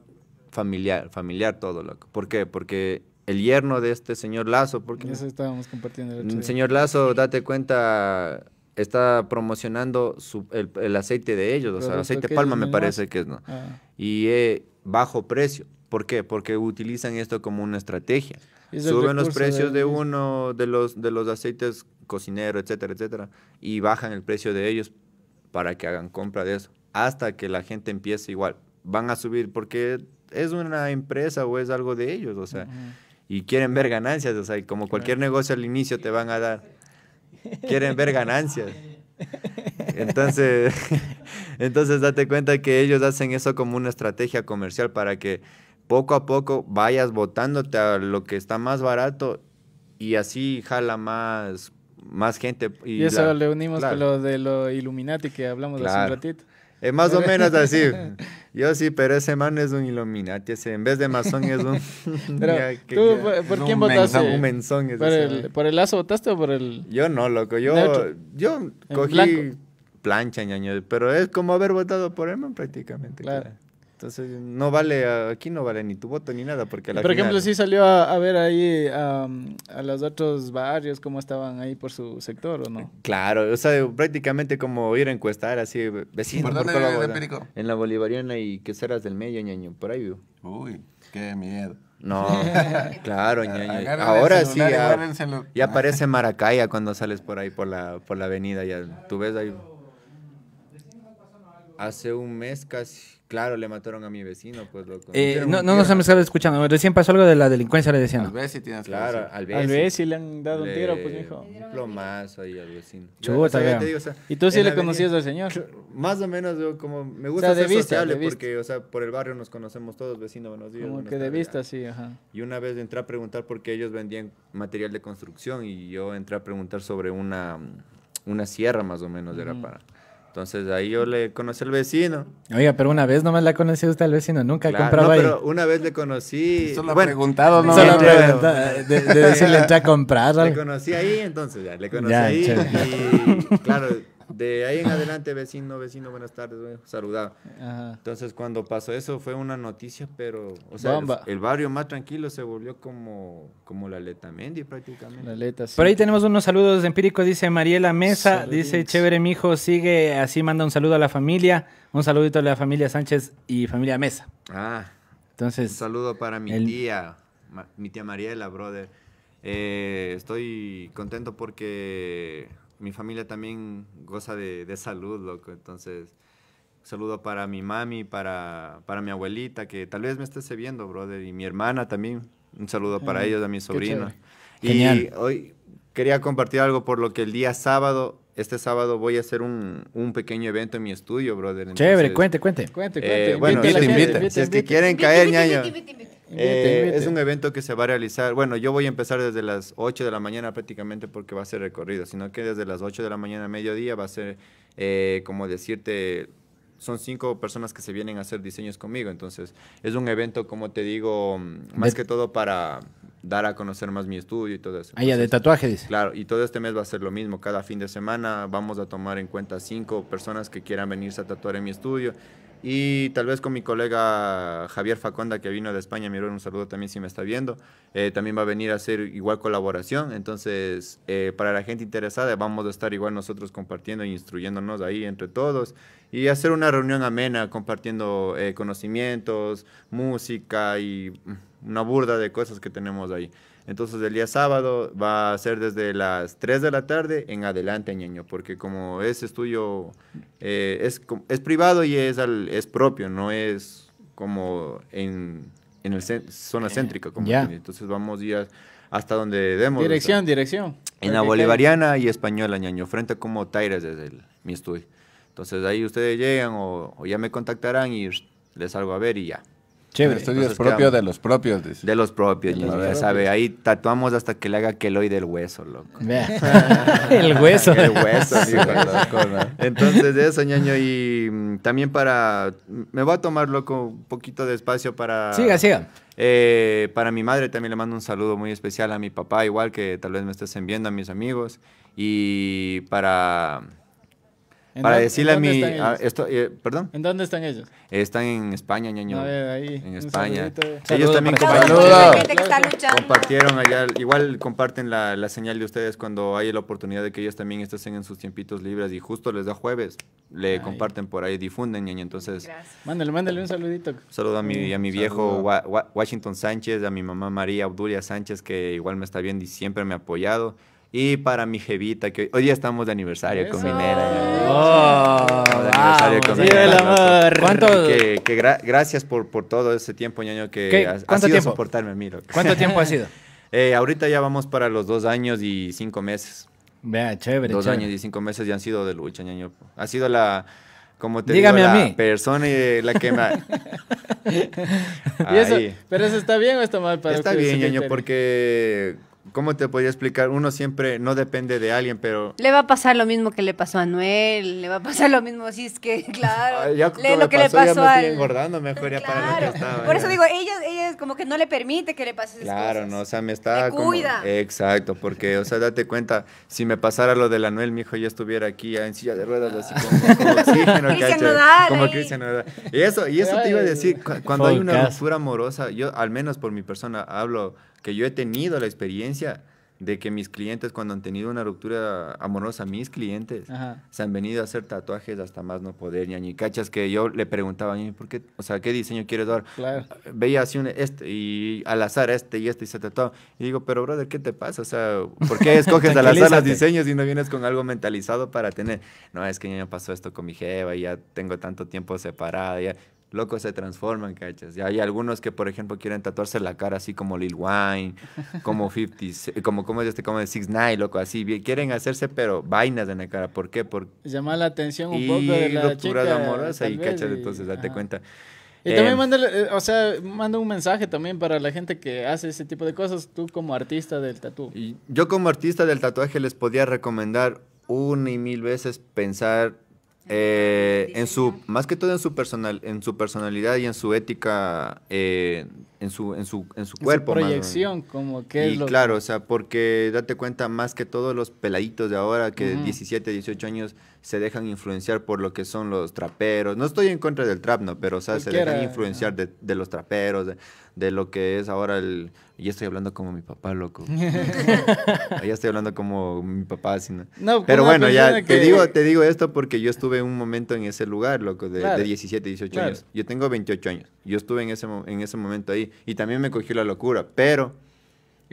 S3: familiar, familiar todo, loco. ¿Por qué? Porque el yerno de este señor Lazo, porque
S5: Eso estábamos compartiendo el otro día.
S3: Señor Lazo, date cuenta, está promocionando su- el, el aceite de ellos, o sea, aceite palma me parece que es, ¿no?
S5: Ah.
S3: Y eh, bajo precio. ¿Por qué? Porque utilizan esto como una estrategia. Suben los precios
S5: de
S3: uno, de los, de los aceites cocinero, etcétera, etcétera, y bajan el precio de ellos para que hagan compra de eso, hasta que la gente empiece igual. Van a subir porque es una empresa o es algo de ellos, o sea, y quieren ver ganancias, o sea, y como cualquier negocio al inicio te van a dar, quieren ver ganancias. Entonces, entonces date cuenta que ellos hacen eso como una estrategia comercial para que poco a poco vayas botándote a lo que está más barato y así jala más, más gente.
S5: Y eso
S3: la-
S5: le unimos
S3: claro.
S5: con lo de lo Illuminati que hablamos hace un ratito.
S3: Eh, más o menos así. Yo sí, pero ese man es un Illuminati. Ese, en vez de masón es un...
S5: Pero,
S3: Ya, que-
S5: ¿tú por, por quién votaste?
S6: menzón,
S3: un menzón es
S5: ¿Por el. ¿Por el lazo votaste o por el...?
S3: Yo no, loco. Yo,
S5: Neutro.
S3: yo cogí plancha, ñaño. Pero es como haber votado por él, man, prácticamente.
S5: Claro.
S3: claro. Entonces, no vale, aquí no vale ni tu voto ni nada, porque a la
S5: Por ejemplo, sí salió a, a ver ahí am, a los otros barrios, cómo estaban ahí por su sector, ¿o no?
S3: Claro, o sea, prácticamente como ir a encuestar así, vecino.
S6: ¿Por dónde
S3: cuál
S6: vive
S3: va a
S6: de
S3: votar?
S6: Perico?
S3: En la Bolivariana y que serás del medio, ñaño, por ahí vivo.
S6: Uy, qué miedo.
S3: No, claro, ñaño. Ahora sí, ya aparece Maracaya cuando sales por ahí, por la, por la avenida, ya tú ves ahí. Hace un mes casi, claro, le mataron a mi vecino, pues loco.
S2: Eh, no, no nos hemos estado escuchando. Recién pasó algo de la delincuencia, le decían.
S6: Tal vez si tienes que
S3: Claro, al
S5: Al
S3: vecino.
S5: vez sí le han dado un
S3: Le-
S5: tiro, pues, mijo.
S3: Un plomazo ahí al vecino.
S2: Chuta,
S3: o sea, te digo, o sea,
S5: ¿Y tú sí le conocías
S3: avenida-
S5: al señor?
S3: Más o menos, yo como me gusta
S5: sea, de
S3: ser
S5: vista,
S3: sociable porque, o sea, por el barrio nos conocemos todos, vecino, buenos días.
S5: Como
S3: buenas
S5: que de vista,
S3: ya.
S5: sí, ajá.
S3: Y una vez entré a preguntar porque ellos vendían material de construcción y yo entré a preguntar sobre una, una sierra más o menos era para. Entonces ahí yo le conocí al vecino.
S2: Oiga, pero una vez nomás la conoció usted al vecino, nunca
S3: Claro,
S2: compraba
S3: no,
S2: ahí.
S3: pero una vez le conocí.
S6: Solo ha
S3: bueno,
S6: preguntado, ¿no?
S2: Solo
S3: no,
S2: pregunta- de, de decirle entré a comprar
S3: Le
S2: algo.
S3: conocí ahí, entonces ya, le conocí
S2: Ya,
S3: ahí.
S2: chévere.
S3: Y claro, de ahí en adelante, vecino, vecino, buenas tardes, güey, saludaba.
S5: Ajá.
S3: Entonces, cuando pasó eso, fue una noticia, pero, o sea, el, barrio más tranquilo se volvió como, como la Letamendi prácticamente.
S5: La aleta, sí.
S2: Por ahí tenemos unos saludos empíricos, dice Mariela Mesa, dice, chévere mijo, sigue así, manda un saludo a la familia, un saludito a la familia Sánchez y familia Mesa.
S3: Ah, un
S2: Entonces,
S3: saludo para mi
S2: el-
S3: tía, mi tía Mariela, brother. Eh, estoy contento porque mi familia también goza de, de salud, loco. Entonces, saludo para mi mami, para, para mi abuelita, que tal vez me esté viendo, brother, y mi hermana también. Un saludo para ellos, a mis
S5: qué
S3: sobrinos. Y
S2: Genial.
S3: hoy quería compartir algo por lo que el día sábado, este sábado voy a hacer un, un pequeño evento en mi estudio, brother.
S2: chévere, cuente, cuente.
S5: Cuente,
S3: eh,
S5: cuente.
S3: bueno,
S5: invite
S6: invite,
S5: gente,
S6: invite.
S5: invite,
S3: si es que
S5: invite.
S3: quieren caer, ñaño.
S5: Invite,
S3: Eh,
S5: invite.
S3: Es un evento que se va a realizar. Bueno, yo voy a empezar desde las 8 de la mañana prácticamente porque va a ser recorrido, sino que desde las 8 de la mañana a mediodía va a ser, eh, como decirte, son cinco personas que se vienen a hacer diseños conmigo. Entonces, es un evento, como te digo, mm, más
S2: De-
S3: que todo para dar a conocer más mi estudio y todo eso.
S2: Ah, ya, de tatuaje, dice.
S3: Claro, y todo este mes va a ser lo mismo. Cada fin de semana vamos a tomar en cuenta cinco personas que quieran venirse a tatuar en mi estudio. Y tal vez con mi colega Javier Faconda, que vino de España, mi un saludo también si me está viendo. eh, también va a venir a hacer igual colaboración. Entonces, eh, para la gente interesada, vamos a estar igual nosotros compartiendo e instruyéndonos ahí entre todos. Y hacer una reunión amena, compartiendo eh, conocimientos, música y mm, una burda de cosas que tenemos ahí. Entonces el día sábado va a ser desde las 3 de la tarde en adelante, ñeño, porque como es estudio, eh, es, es privado y es, al- es propio, no es como en, en el zona céntrica. Como Entonces vamos a ir hasta donde o sea,
S5: Dirección, dirección.
S3: en la Bolivariana y Española, ñaño, frente a como Taires desde el- mi estudio. Entonces ahí ustedes llegan o, o ya me contactarán y les salgo a ver y ya.
S6: El
S2: Chévere.
S6: estudio es
S3: Entonces,
S6: propio
S3: quedamos.
S6: de los propios. dice.
S3: De los propios,
S6: De los
S3: ya
S6: propios.
S3: sabe. Ahí tatuamos hasta que le haga queloide del hueso, loco.
S2: El hueso.
S3: El hueso, mijo.
S6: loco, ¿no?
S3: Entonces, eso, ñaño. Y mm, también para. Me voy a tomar, loco, un poquito de espacio para.
S2: Siga, siga.
S3: Eh, para mi madre también le mando un saludo muy especial a mi papá, igual que tal vez me estés enviando a mis amigos. Y para.
S5: ¿En
S3: Para
S5: dónde-
S3: decirle a
S5: en dónde
S3: mi.
S5: están
S3: a- esto, eh, perdón.
S5: ¿En dónde están ellos?
S3: Están en España, ñaño.
S5: A ver, ahí.
S3: En
S5: un
S3: España.
S5: saludito.
S3: Ellos también
S2: para
S3: compa-
S4: Saludos
S6: Saludos.
S4: a la gente que está luchando.
S3: compartieron allá, igual comparten la, la señal de ustedes cuando hay la oportunidad de que ellos también estén en sus tiempitos libres y justo les da jueves, le
S5: Ay.
S3: comparten por ahí, difunden, ñaño. Entonces,
S4: Gracias.
S5: Mándale, mándale un saludito.
S3: saludo a mi, a mi viejo. Wa- Wa- Washington Sánchez, a mi mamá María Obdulia Sánchez, que igual me está viendo y siempre me ha apoyado. Y para mi jevita, que hoy día estamos de aniversario con
S5: Eso.
S3: Minera.
S2: Oh,
S3: de aniversario
S2: vamos.
S3: con
S5: el
S3: Minera, loco.
S5: amor.
S2: ¿Cuánto,
S3: Que, que gra- gracias por, por todo ese tiempo, ñaño, que
S2: ¿Qué?
S3: has, has
S2: ¿Cuánto
S3: sido
S2: tiempo?
S3: soportarme a mí, loco.
S2: ¿Cuánto tiempo ha sido?
S3: Eh, ahorita ya vamos para los dos años y cinco meses.
S2: Vea, chévere,
S3: dos
S2: chévere.
S3: años y cinco meses ya han sido de lucha, ñaño. Ha sido la, como te
S2: Dígame
S3: digo,
S2: a
S3: la
S2: mí.
S3: persona y la que me... ha-
S5: ¿Y eso,
S3: Ahí.
S5: ¿Pero eso está bien o está mal para
S3: Está bien, ñaño, porque ¿cómo te podría explicar? Uno siempre no depende de alguien, pero...
S4: Le va a pasar lo mismo que le pasó a Noel, le va a pasar lo mismo, así es que, claro,
S3: Ay, ya
S4: le-
S3: como
S4: lo que le
S3: pasó, ya
S4: pasó
S3: me estoy
S4: al...
S3: engordando mejor ya para lo que estaba.
S4: por eso
S3: ya.
S4: digo, ella, ella como que no le permite que le pase esas
S3: Claro,
S4: cosas.
S3: no, o sea, me está como-
S4: cuida.
S3: Exacto, porque, o sea, date cuenta, si me pasara lo de la Noel, mi hijo ya estuviera aquí ya en silla de ruedas, así como, como oxígeno,
S4: Cristian. Nodal
S3: Como. Cristian Nodal. Y eso, y eso te iba a decir, cu- cuando hay una ruptura amorosa, yo, al menos por mi persona, hablo que yo he tenido la experiencia de que mis clientes, cuando han tenido una ruptura amorosa, mis clientes,
S5: Ajá.
S3: se han venido a hacer tatuajes hasta más no poder, ñaño. Y cachas que yo le preguntaba, ¿por qué? O sea, ¿qué diseño quieres dar?
S5: Claro.
S3: Veía así un este y al azar este y este y se tatuaba. Y digo, pero brother, ¿qué te pasa? O sea, ¿por qué escoges al azar los diseños y no vienes con algo mentalizado para tener? No, es que ya me pasó esto con mi jeva y ya tengo tanto tiempo separada, ya. Locos se transforman, cachas. Y hay algunos que, por ejemplo, quieren tatuarse la cara así como Lil Wayne, como 50, ce- como, como este, como de 6 9 loco, así. Quieren hacerse, pero vainas en la cara. ¿Por qué? Por,
S5: Llamar la atención un poco de la
S3: rupturas
S5: chica.
S3: amorosas y cachas,
S5: y-
S3: entonces date
S5: ajá.
S3: cuenta.
S5: Y también
S3: Em,
S5: eh, o sea, manda un mensaje también para la gente que hace ese tipo de cosas, tú como artista del.
S3: Y yo como artista del tatuaje les podría recomendar una y mil veces pensar eh, en su, más que todo en su personal, en su personalidad y en su ética, eh, en su, en su, en su cuerpo. más o menos.
S5: proyección, como que es
S3: Y
S5: lo
S3: claro, o sea, porque date cuenta, más que todos los peladitos de ahora, que de
S5: Ujú.
S3: 17, 18 años, se dejan influenciar por lo que son los traperos. No estoy en contra del trap, no, pero, o sea, se dejan influenciar de, de los traperos, de, de lo que es ahora el... Y estoy hablando como mi papá, loco. ya estoy hablando como mi papá, así, ¿no? Pero bueno, ya te digo, te digo esto porque yo estuve un momento en ese lugar, loco, de,
S5: Claro.
S3: de 17, 18
S5: Claro.
S3: años. Yo tengo 28 años. Yo estuve en ese, en ese momento ahí y también me cogió la locura, pero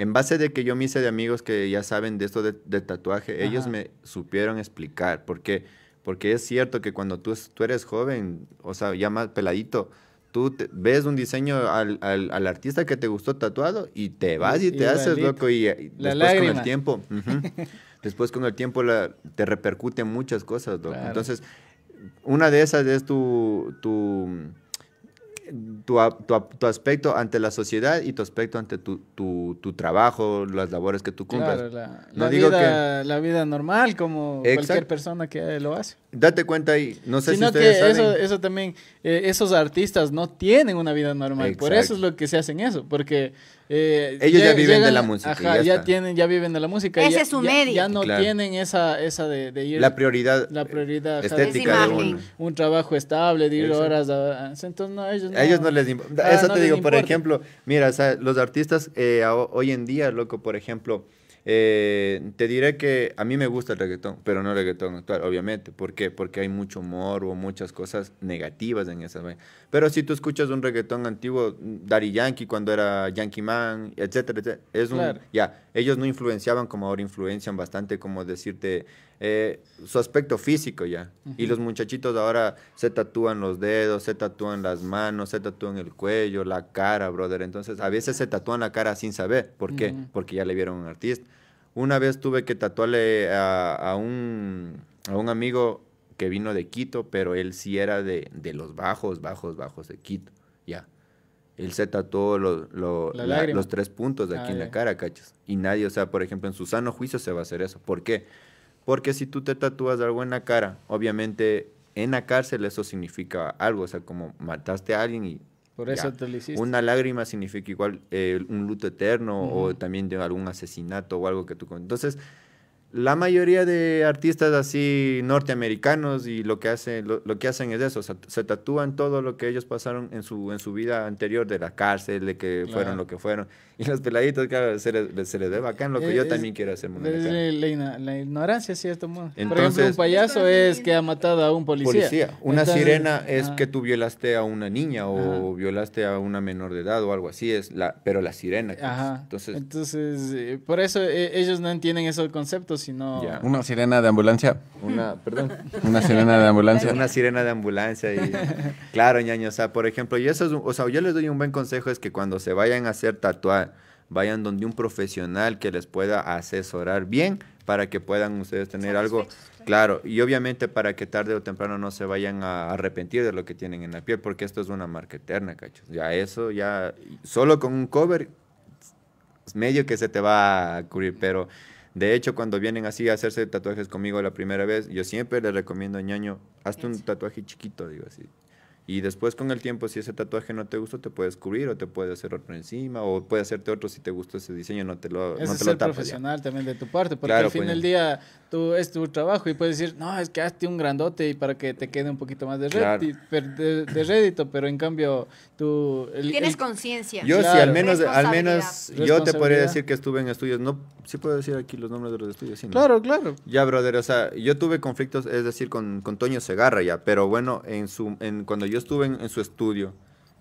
S3: en base de que yo me hice de amigos que ya saben de esto de, de tatuaje, ellos me supieron explicar por qué. Porque es cierto que cuando tú, tú eres joven, o sea, ya más peladito, tú te- ves un diseño al, al- al artista que te gustó tatuado y te vas y te haces loco y, después con el tiempo, después con el tiempo la- te repercuten muchas cosas, loco.
S5: Claro.
S3: Entonces, una de esas es tu, tu, tu, tu tu aspecto ante la sociedad y tu aspecto ante tu, tu, tu trabajo, las labores que tú cumplas.
S5: Claro, la,
S3: No
S5: la
S3: digo
S5: vida, la vida normal como cualquier persona que lo hace.
S3: Date cuenta ahí, no sé
S5: Sino
S3: si
S5: que
S3: ustedes saben.
S5: eso, eso también, eh, esos artistas no tienen una vida normal. Por eso es lo que se hacen eso, porque... eh,
S3: Ellos ya viven de la música
S5: Ajá,
S3: ya
S5: tienen, ya viven de la música.
S4: Ese
S5: ya,
S4: es su medio.
S5: Ya no
S3: Claro.
S5: tienen esa, esa de, de ir...
S3: la prioridad,
S5: la prioridad ajá,
S3: estética
S4: Es
S3: de uno.
S5: un trabajo estable, de ir
S3: Exacto.
S5: horas a, entonces no, ellos no,
S3: A ellos no les importa.
S5: Ah,
S3: Eso
S5: no
S3: te
S5: les
S3: digo, por ejemplo, mira, o sea, los artistas eh, hoy en día, loco, por ejemplo, eh, te diré que a mí me gusta el reggaetón, pero no el reggaetón actual, obviamente. ¿Por qué? Porque hay mucho humor o muchas cosas negativas en esa vaina. Pero si tú escuchas un reggaetón antiguo, Daddy Yankee cuando era Yankee Man, etcétera, etcétera, es un,
S5: Claro.
S3: ya, ellos no influenciaban como ahora influencian bastante, como decirte, eh, su aspecto físico ya. Y los muchachitos ahora se tatúan los dedos, se tatúan las manos, se tatúan el cuello, la cara, brother. Entonces, a veces se tatúan la cara sin saber. ¿Por qué? Porque ya le vieron a un artista. Una vez tuve que tatuarle a, a un, a un amigo que vino de Quito, pero él sí era de, de los bajos, bajos, bajos de Quito. Ya. Él se tatuó lo- lo-
S5: La
S3: la-
S5: lágrima.
S3: los tres puntos de aquí
S5: Ah,
S3: en la
S5: ya.
S3: cara, cachas. Y nadie, o sea, por ejemplo, en su sano juicio se va a hacer eso. ¿Por qué? Porque si tú te tatúas algo en la cara, obviamente en la cárcel eso significa algo, o sea, como mataste a alguien y...
S5: Por eso
S3: ya.
S5: te lo hiciste.
S3: Una lágrima significa igual eh, un luto eterno o también de algún asesinato o algo que tú... Entonces, la mayoría de artistas así norteamericanos y lo que hacen lo, lo que hacen es eso, se tatúan todo lo que ellos pasaron en su en su vida anterior de la cárcel, de que
S5: Claro.
S3: fueron lo que fueron. Y los peladitos, claro, se les, se les ve bacán lo que yo
S5: Es-
S3: también quiero hacer. cara.
S5: la, la ignorancia, cierto modo. Por ejemplo,
S3: Entonces-
S5: un payaso es que ha matado a un policía.
S3: Policía. Una
S5: Entonces,
S3: sirena es que tú violaste a una niña o
S5: Ajá.
S3: violaste a una menor de edad o algo así, es la, pero la sirena. pues.
S5: Ajá.
S3: Entonces,
S5: Entonces, eh, por eso eh, ellos no entienden esos conceptos,
S3: Ya.
S6: Una sirena de ambulancia.
S3: una, perdón.
S6: Una sirena de ambulancia.
S3: Una sirena de ambulancia y claro, ñaño, o sea, por ejemplo, y eso es, o sea, yo les doy un buen consejo es que cuando se vayan a hacer tatuar, vayan donde un profesional que les pueda asesorar bien para que puedan ustedes tener algo claro y obviamente para que tarde o temprano no se vayan a arrepentir de lo que tienen en la piel porque esto es una marca eterna, cachos. Ya eso ya solo con un cover medio que se te va a cubrir, pero de hecho cuando vienen así a hacerse tatuajes conmigo la primera vez, yo siempre les recomiendo, ñaño, hazte un tatuaje chiquito, digo así. Y después con el tiempo, si ese tatuaje no te gustó, te puedes cubrir o te puedes hacer otro encima o puedes hacerte otro si te gustó ese diseño, no te lo,
S5: Ese
S3: no
S5: es
S3: te lo
S5: ser
S3: tapas ya.
S5: profesional también de tu parte, porque
S3: Claro,
S5: al fin
S3: pues,
S5: del
S3: ya.
S5: día tú es tu trabajo y puedes decir, no, es que hazte un grandote y para que te quede un poquito más de,
S3: Claro.
S5: de, de rédito, pero en cambio tú... el-
S4: Tienes conciencia.
S3: Yo sí,
S5: Claro.
S3: al menos, al menos yo te podría decir que estuve en estudios, no, sí puedo decir aquí los nombres de los estudios, sí, ¿no?
S5: Claro, claro.
S3: Ya, brother, o sea, yo tuve conflictos, es decir, con, con Toño Segarra ya, pero bueno, en su, en, cuando yo estuve en, en su estudio,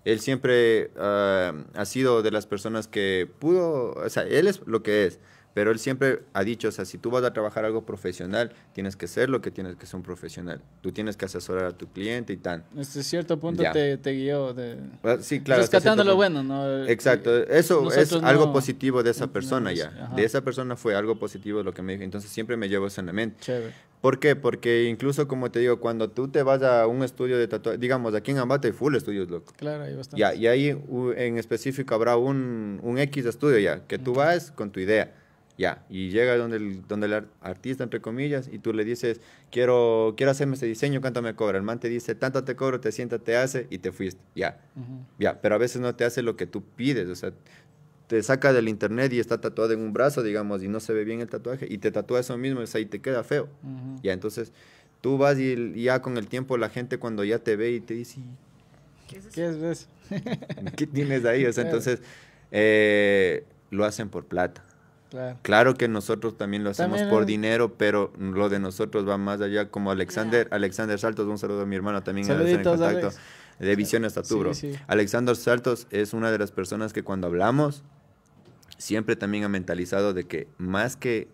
S3: él siempre ah, ha sido de las personas que pudo, o sea, él es lo que es, pero él siempre ha dicho, o sea, si tú vas a trabajar algo profesional, tienes que ser lo que tienes que ser un profesional. Tú tienes que asesorar a tu cliente y tan.
S5: Hasta cierto punto te, te guió de...
S3: Ah, Sí, claro.
S5: rescatando lo bueno, ¿no?
S3: Exacto, eso es
S5: Nosotros
S3: algo
S5: no-
S3: positivo de esa
S5: no
S3: persona
S5: tenemos-
S3: ya.
S5: ajá.
S3: De esa persona fue algo positivo lo que me dijo. Entonces siempre me llevo eso en la mente.
S5: Chévere.
S3: ¿Por qué? Porque incluso, como te digo, cuando tú te vas a un estudio de tatuaje, digamos, aquí en Ambate hay full estudios, loco.
S5: Claro, hay bastante.
S3: Ya, y ahí en específico habrá un, un X estudio ya, que tú vas con tu idea, ya, y llega donde el, donde el ar- artista, entre comillas, y tú le dices, quiero, quiero hacerme ese diseño, ¿cuánto me cobra? El man te dice, tanto te cobro, te sienta, te hace, y te fuiste, ya.
S5: Ujú.
S3: Ya, pero a veces no te hace lo que tú pides, o sea, te saca del internet y está tatuado en un brazo, digamos, y no se ve bien el tatuaje, y te tatúa eso mismo, o sea, y te queda feo. Ya, entonces tú vas y, y ya con el tiempo la gente cuando ya te ve y te dice,
S5: ¿Qué es eso?
S3: ¿qué tienes ahí? O sea,
S5: Claro.
S3: entonces eh, lo hacen por plata.
S5: Claro.
S3: Claro que nosotros también lo hacemos
S5: También
S3: por
S5: es-
S3: dinero, pero lo de nosotros va más allá, como Alexander, Alexander Saltos, un saludo a mi hermano también en contacto,
S5: Alex.
S3: de Visiones Tatu,
S5: Sí,
S3: bro.
S5: sí.
S3: Alexander Saltos es una de las personas que cuando hablamos, siempre también ha mentalizado de que más que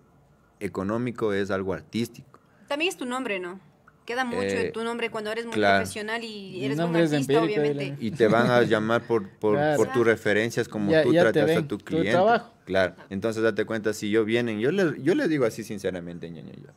S3: económico es algo artístico.
S4: También es tu nombre, ¿no? Queda mucho
S3: Eh,
S4: de tu nombre cuando eres muy
S3: claro.
S4: profesional y eres un
S5: es
S4: artista,
S5: empírico,
S4: obviamente.
S3: Y te van a llamar por, por,
S5: Claro.
S3: por tus referencias, como
S5: Ya-
S3: tú
S5: ya
S3: tratas a
S5: ven
S3: tu
S5: tu
S3: cliente.
S5: trabajo.
S3: Claro. Entonces, date cuenta, si yo vienen, yo les, yo les digo así sinceramente, ñaño, yo,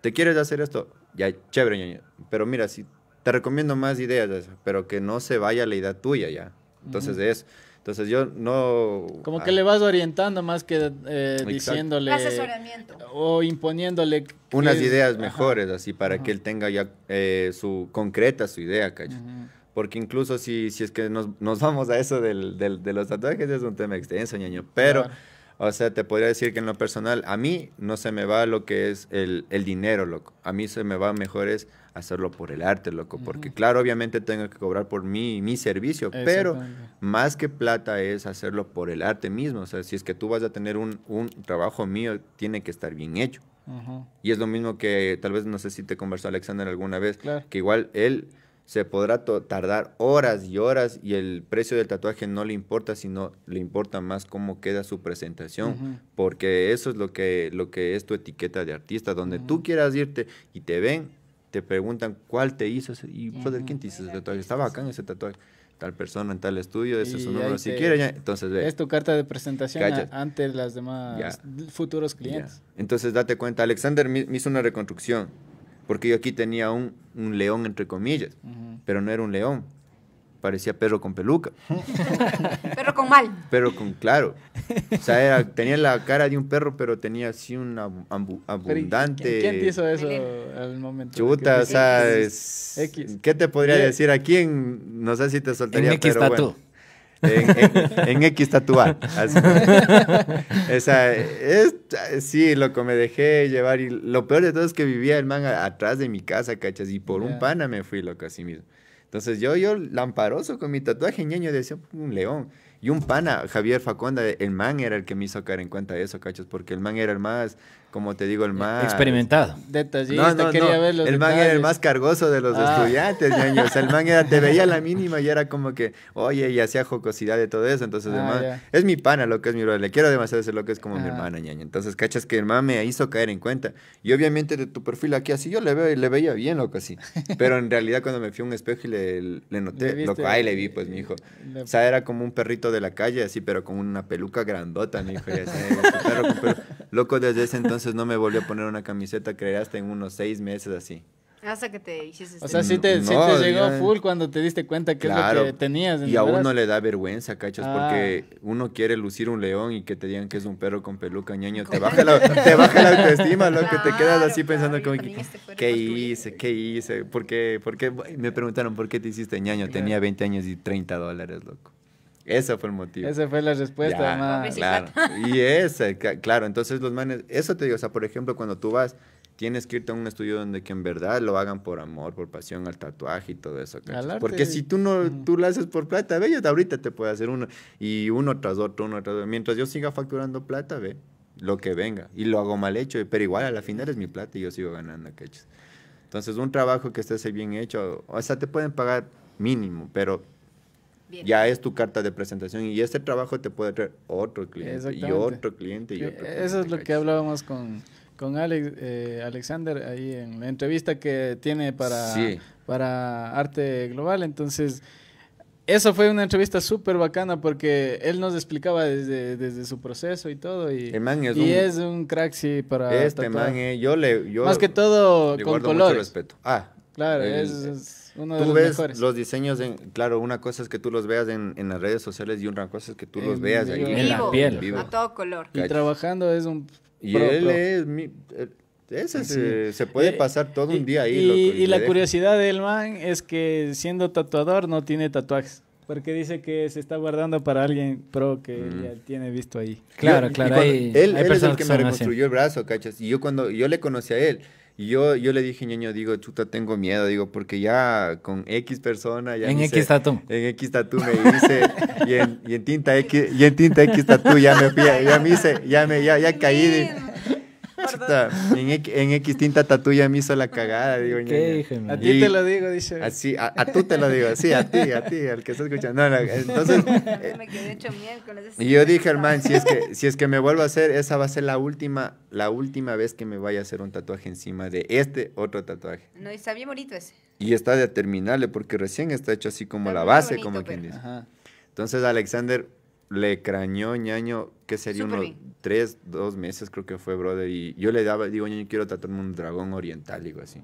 S3: ¿te quieres hacer esto? Ya, chévere, ñaño. Pero mira, si te recomiendo más ideas pero que no se vaya la idea tuya ya. Entonces, de eso. Entonces, yo no...
S5: Como
S3: ah,
S5: que le vas orientando más que eh, diciéndole...
S4: Asesoramiento.
S5: O imponiéndole...
S3: Unas
S5: es-
S3: ideas
S5: ajá.
S3: mejores, así, para que él tenga ya eh, su concreta su idea, ¿cachai?
S5: Ujú.
S3: Porque incluso si, si es que nos, nos vamos a eso del, del- de los tatuajes, es un tema extenso, ñaño. Pero,
S5: Claro.
S3: o sea, te podría decir que en lo personal, a mí no se me va lo que es el, el dinero, loco. A mí se me va mejor es hacerlo por el arte, loco. Porque, claro, obviamente tengo que cobrar por mi, mi servicio, pero más que plata es hacerlo por el arte mismo. O sea, si es que tú vas a tener un, un trabajo mío, tiene que estar bien hecho. Y es lo mismo que tal vez no sé si te conversó Alexander alguna vez,
S5: Claro.
S3: que igual él se podrá tardar horas y horas y el precio del tatuaje no le importa, sino le importa más cómo queda su presentación, porque eso es lo que, lo que es tu etiqueta de artista, donde tú quieras irte y te ven, te preguntan cuál te hizo ese, y brother, ¿quién te hizo ese tatuaje? Estaba acá en ese tatuaje, tal persona en tal estudio, ese es su número, si quiere ya, entonces ve.
S5: Es tu carta de presentación a- ante las demás
S3: Ya.
S5: futuros
S3: Ya.
S5: clientes.
S3: Entonces date cuenta, Alexander me, me hizo una reconstrucción, porque yo aquí tenía un, un león entre comillas, pero no era un león, parecía perro con peluca,
S4: Perro con mal.
S3: perro con claro. O sea, era- tenía la cara de un perro, pero tenía así un abu- ambu-
S5: Pero, ¿y
S3: abundante...
S5: ¿Quién, quién te hizo eso al momento?
S3: Chuta,
S5: ¿Qué-
S3: o sea,
S5: qué-
S3: es-
S5: X.
S3: ¿qué te podría decir aquí? En, no sé si te soltaría,
S2: En X
S3: pero bueno. En, en- en X tatuar. así. o sea, es, sí, loco, me dejé llevar y lo peor de todo es que vivía el man a- atrás de mi casa, cachas, y por
S5: Ya.
S3: un pana me fui, loco, así mismo. Entonces yo, yo lamparoso con mi tatuaje ñeño decía un león. Y un pana, Javier Faconda, el man era el que me hizo caer en cuenta de eso, cachas, porque el man era el más, como te digo, el más...
S2: Experimentado.
S5: Detallista,
S3: No, no,
S5: quería
S3: no.
S5: ver los
S3: el man era el
S5: detalles.
S3: más cargoso de los
S5: Ah.
S3: estudiantes, ñaño. O sea, el man era, te veía la mínima y era como que, oye, y hacía jocosidad de todo eso. Entonces, el
S5: Ah,
S3: man,
S5: ya.
S3: es mi pana lo que es mi brother. Le quiero demasiado ser lo que es como mi hermana, ñaño. Entonces, cachas que el man me hizo caer en cuenta. Y obviamente de tu perfil aquí así, yo le veo y le veía bien, loco, así. Pero en realidad cuando me fui a un espejo y le, le noté,
S5: Le
S3: loco, ahí le vi, pues, mi hijo.
S5: Le-
S3: O sea, era como un perrito de la calle, así, pero con una peluca grandota, mi hijo. y así, perro pelo. Loco, desde ese entonces no me volvió a poner una camiseta, hasta en unos seis meses así.
S4: Hasta que te hiciste.
S5: O sea, sí te, sí
S3: No,
S5: te llegó
S3: ya-
S5: full cuando te diste cuenta que es lo que tenías. en
S3: Y a
S5: brazo.
S3: uno le da vergüenza, cachas,
S5: Ah.
S3: porque uno quiere lucir un león y que te digan que es un perro con peluca, ñaño, te baja la, te baja la autoestima, lo que te quedas así pensando
S4: claro,
S3: como que,
S4: este
S3: ¿qué hice? ¿Qué hice? ¿Por qué? ¿Por qué? Me preguntaron, ¿por qué te hiciste ñaño? Tenía 20 años y 30 dólares, loco. Ese fue el motivo.
S5: Esa fue la respuesta,
S3: Ya,
S5: ma.
S3: Claro. Y ese, claro, entonces los manes, eso te digo, o sea, por ejemplo, cuando tú vas, tienes que irte a un estudio donde que en verdad lo hagan por amor, por pasión al tatuaje y todo eso. Porque si tú no, tú lo haces por plata, ve, yo ahorita te puedo hacer uno, y uno tras otro, uno tras otro. Mientras yo siga facturando plata, ve, lo que venga, y lo hago mal hecho, pero igual a la final es mi plata y yo sigo ganando, ¿cachas? Entonces, un trabajo que esté bien hecho, o sea, te pueden pagar mínimo, pero
S4: Bien.
S3: ya es tu carta de presentación y este trabajo te puede traer otro cliente y otro cliente y otro
S5: Eso es
S3: cliente,
S5: lo que hablábamos con, con Alex, eh, Alexander ahí en la entrevista que tiene para,
S3: Sí.
S5: para Arte Global. Entonces, eso fue una entrevista súper bacana porque él nos explicaba desde, desde su proceso y todo. Y,
S3: El man es
S5: y
S3: un-
S5: es un crack, sí, para
S3: Este
S5: tatuar.
S3: man, eh, yo le... Yo
S5: Más que todo
S3: le
S5: con
S3: guardo mucho
S5: colores.
S3: respeto. Ah,
S5: Claro,
S3: el-
S5: es, es uno de
S3: Tú
S5: los
S3: ves
S5: mejores.
S3: los diseños, en, claro, una cosa es que tú los veas en, en las redes sociales y otra cosa es que tú los
S5: En
S3: veas ahí.
S5: vivo.
S2: En la piel.
S3: vivo.
S4: A todo color.
S5: Y
S3: Cacho.
S5: trabajando es un...
S3: Y
S5: pro,
S3: él
S5: pro.
S3: es... Mi, eh, ese
S5: Sí.
S3: se, se puede pasar todo
S5: y-
S3: un día ahí.
S5: Y,
S3: loco,
S5: y
S3: le
S5: la
S3: deja.
S5: curiosidad del man es que siendo tatuador no tiene tatuajes. Porque dice que se está guardando para alguien pro que
S3: Mm.
S5: ya tiene visto ahí.
S2: Claro,
S3: Yo-
S2: claro.
S3: cuando-
S2: hay-
S3: él
S2: hay
S3: él es el
S2: personas
S3: que
S2: que
S3: me
S2: así.
S3: reconstruyó el brazo, ¿cachas? Y yo cuando yo le conocí a él, y yo, yo le dije, ñaño, digo, chuta, tengo miedo, digo, porque ya con X persona... Ya
S2: En X tatu.
S3: En X tatu me hice, y en, y en tinta X, y en tinta X tatu ya me fui, ya me hice, ya me, ya, ya caí. de- chuta, en, X, en X tinta tatu ya me hizo la cagada, digo,
S2: ¿Qué?
S5: A ti te lo digo, dice.
S3: Así, a, a tú te lo digo, sí, a ti, a ti, al que está escuchando. No, no, entonces, eh,
S4: Me quedé hecho miércoles.
S3: y yo dije, hermano, si es que si es que me vuelvo a hacer, esa va a ser la última la última vez que me vaya a hacer un tatuaje encima de este otro tatuaje.
S4: No, y está bien bonito ese.
S3: Y está de terminarle porque recién está hecho así como
S4: Está
S3: la base,
S4: bonito,
S3: como
S4: pero-
S3: quien dice.
S5: Ajá.
S3: Entonces Alexander le crañó ñaño, que sería unos
S4: bien.
S3: tres, dos meses creo que fue, brother. Y yo le daba, digo, ñaño, quiero tatuarme un dragón oriental, digo así.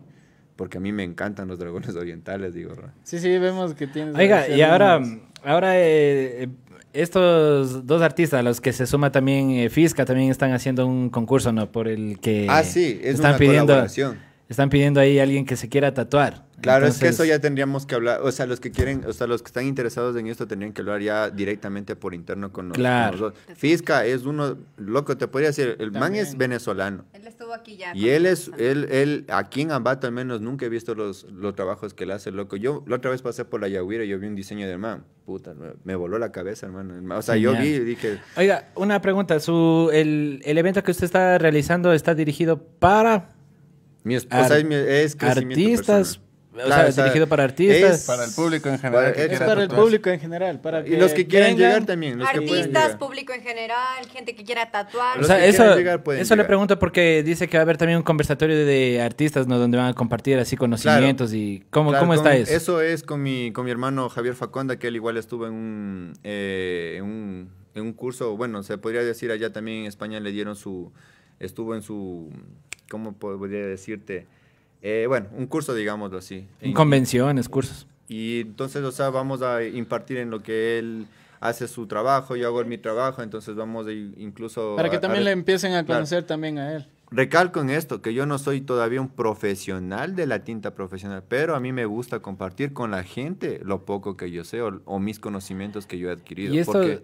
S3: Porque a mí me encantan los dragones orientales, digo. ¿no?
S5: Sí, sí, vemos que tienes...
S2: Oiga, y ahora, ahora eh, eh, estos dos artistas, a los que se suma también eh, Fisca, también están haciendo un concurso, ¿no? Por el que
S3: ah, sí, es
S2: están
S3: una
S2: pidiendo,
S3: colaboración.
S2: están pidiendo ahí a alguien que se quiera tatuar.
S3: Claro, es que eso ya tendríamos que hablar, o sea, los que quieren, o sea, los que están interesados en esto tendrían que hablar ya directamente por interno con, nos- con
S2: Claro.
S3: nosotros. Fisca es uno, loco, te podría decir, el man es venezolano.
S4: Él estuvo aquí ya.
S3: Y él es, él, él, aquí en Ambato al menos nunca he visto los, los trabajos que él hace, loco. Yo la otra vez pasé por la Yahuira y yo vi un diseño del man. Puta, me, voló la cabeza, hermano. O sea, yo vi y dije,
S2: Oiga, una pregunta. Su, el, el evento que usted está realizando está dirigido para
S3: mi esposa
S2: Ar-
S3: es, mi- es crecimiento
S2: artistas,
S3: personal.
S2: O sea,
S3: Claro, o sea,
S2: dirigido para artistas.
S3: es
S6: Para el público en
S3: Para-
S6: general. que
S3: es
S5: para el público en general, para
S3: Y los que quieran llegar también, los que pueden
S4: Artistas,
S3: llegar.
S4: público en general, gente que quiera tatuar.
S2: O
S3: Los
S2: sea,
S3: que
S2: eso,
S3: llegar pueden
S2: eso le pregunto porque dice que va a haber también un conversatorio de, de artistas, ¿no? Donde van a compartir así conocimientos y cómo,
S3: Claro,
S2: cómo
S3: con-
S2: está eso.
S3: Eso es con mi, con mi hermano Javier Faconda, que él igual estuvo en un, eh, en un, en un curso, bueno, se podría decir allá también en España le dieron su, estuvo en su, ¿cómo podría decirte? Eh, bueno, un curso, digámoslo así. En-
S2: Convenciones, cursos.
S3: y entonces, o sea, vamos a impartir en lo que él hace su trabajo, yo hago mi trabajo, entonces vamos a incluso...
S5: Para que
S3: a-
S5: también
S3: a-
S5: le empiecen a
S3: Claro.
S5: conocer también a él.
S3: Recalco en esto, que yo no soy todavía un profesional de la tinta profesional, pero a mí me gusta compartir con la gente lo poco que yo sé o, o mis conocimientos que yo he adquirido.
S2: Y esto,
S3: porque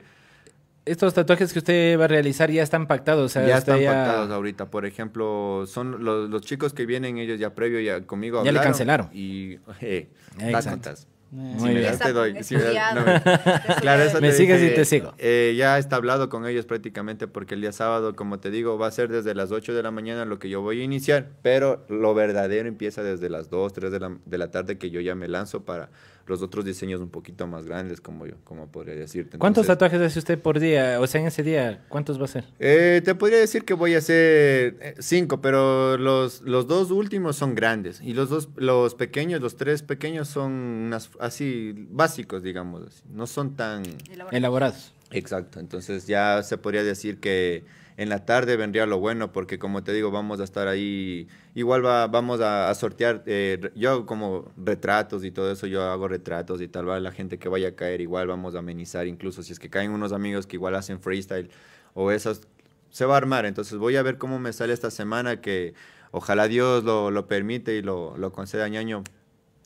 S2: estos tatuajes que usted va a realizar ya están pactados. O sea,
S3: ya están pactados ahorita. Por ejemplo, son los, los chicos que vienen, ellos ya previo ya conmigo
S2: Ya le cancelaron.
S3: Y, eh, cuentas.
S2: Muy
S3: Si me
S2: bien.
S3: te doy. Si me no me- Claro, eso
S2: Me
S3: te
S2: sigues
S3: dije,
S2: y te sigo.
S3: eh, ya está hablado con ellos prácticamente porque el día sábado, como te digo, va a ser desde las 8 de la mañana lo que yo voy a iniciar, pero lo verdadero empieza desde las 2, 3 de la, de la tarde que yo ya me lanzo para los otros diseños un poquito más grandes, como yo, como podría decirte.
S2: ¿Cuántos tatuajes hace usted por día? O sea, en ese día, ¿cuántos va a hacer?
S3: eh, te podría decir que voy a hacer eh, cinco, pero los, los dos últimos son grandes y los dos, los pequeños, los tres pequeños son unas, así básicos, digamos, así. no son tan
S2: Elaborados.
S3: Exacto, entonces ya se podría decir que En la tarde vendría lo bueno, porque como te digo, vamos a estar ahí. Igual va, vamos a, a sortear. eh, yo hago como retratos y todo eso, yo hago retratos y tal. Va la gente que vaya a caer, igual vamos a amenizar. Incluso si es que caen unos amigos que igual hacen freestyle o esas, se va a armar. Entonces voy a ver cómo me sale esta semana, que ojalá Dios lo, lo permite y lo, lo conceda, ñaño,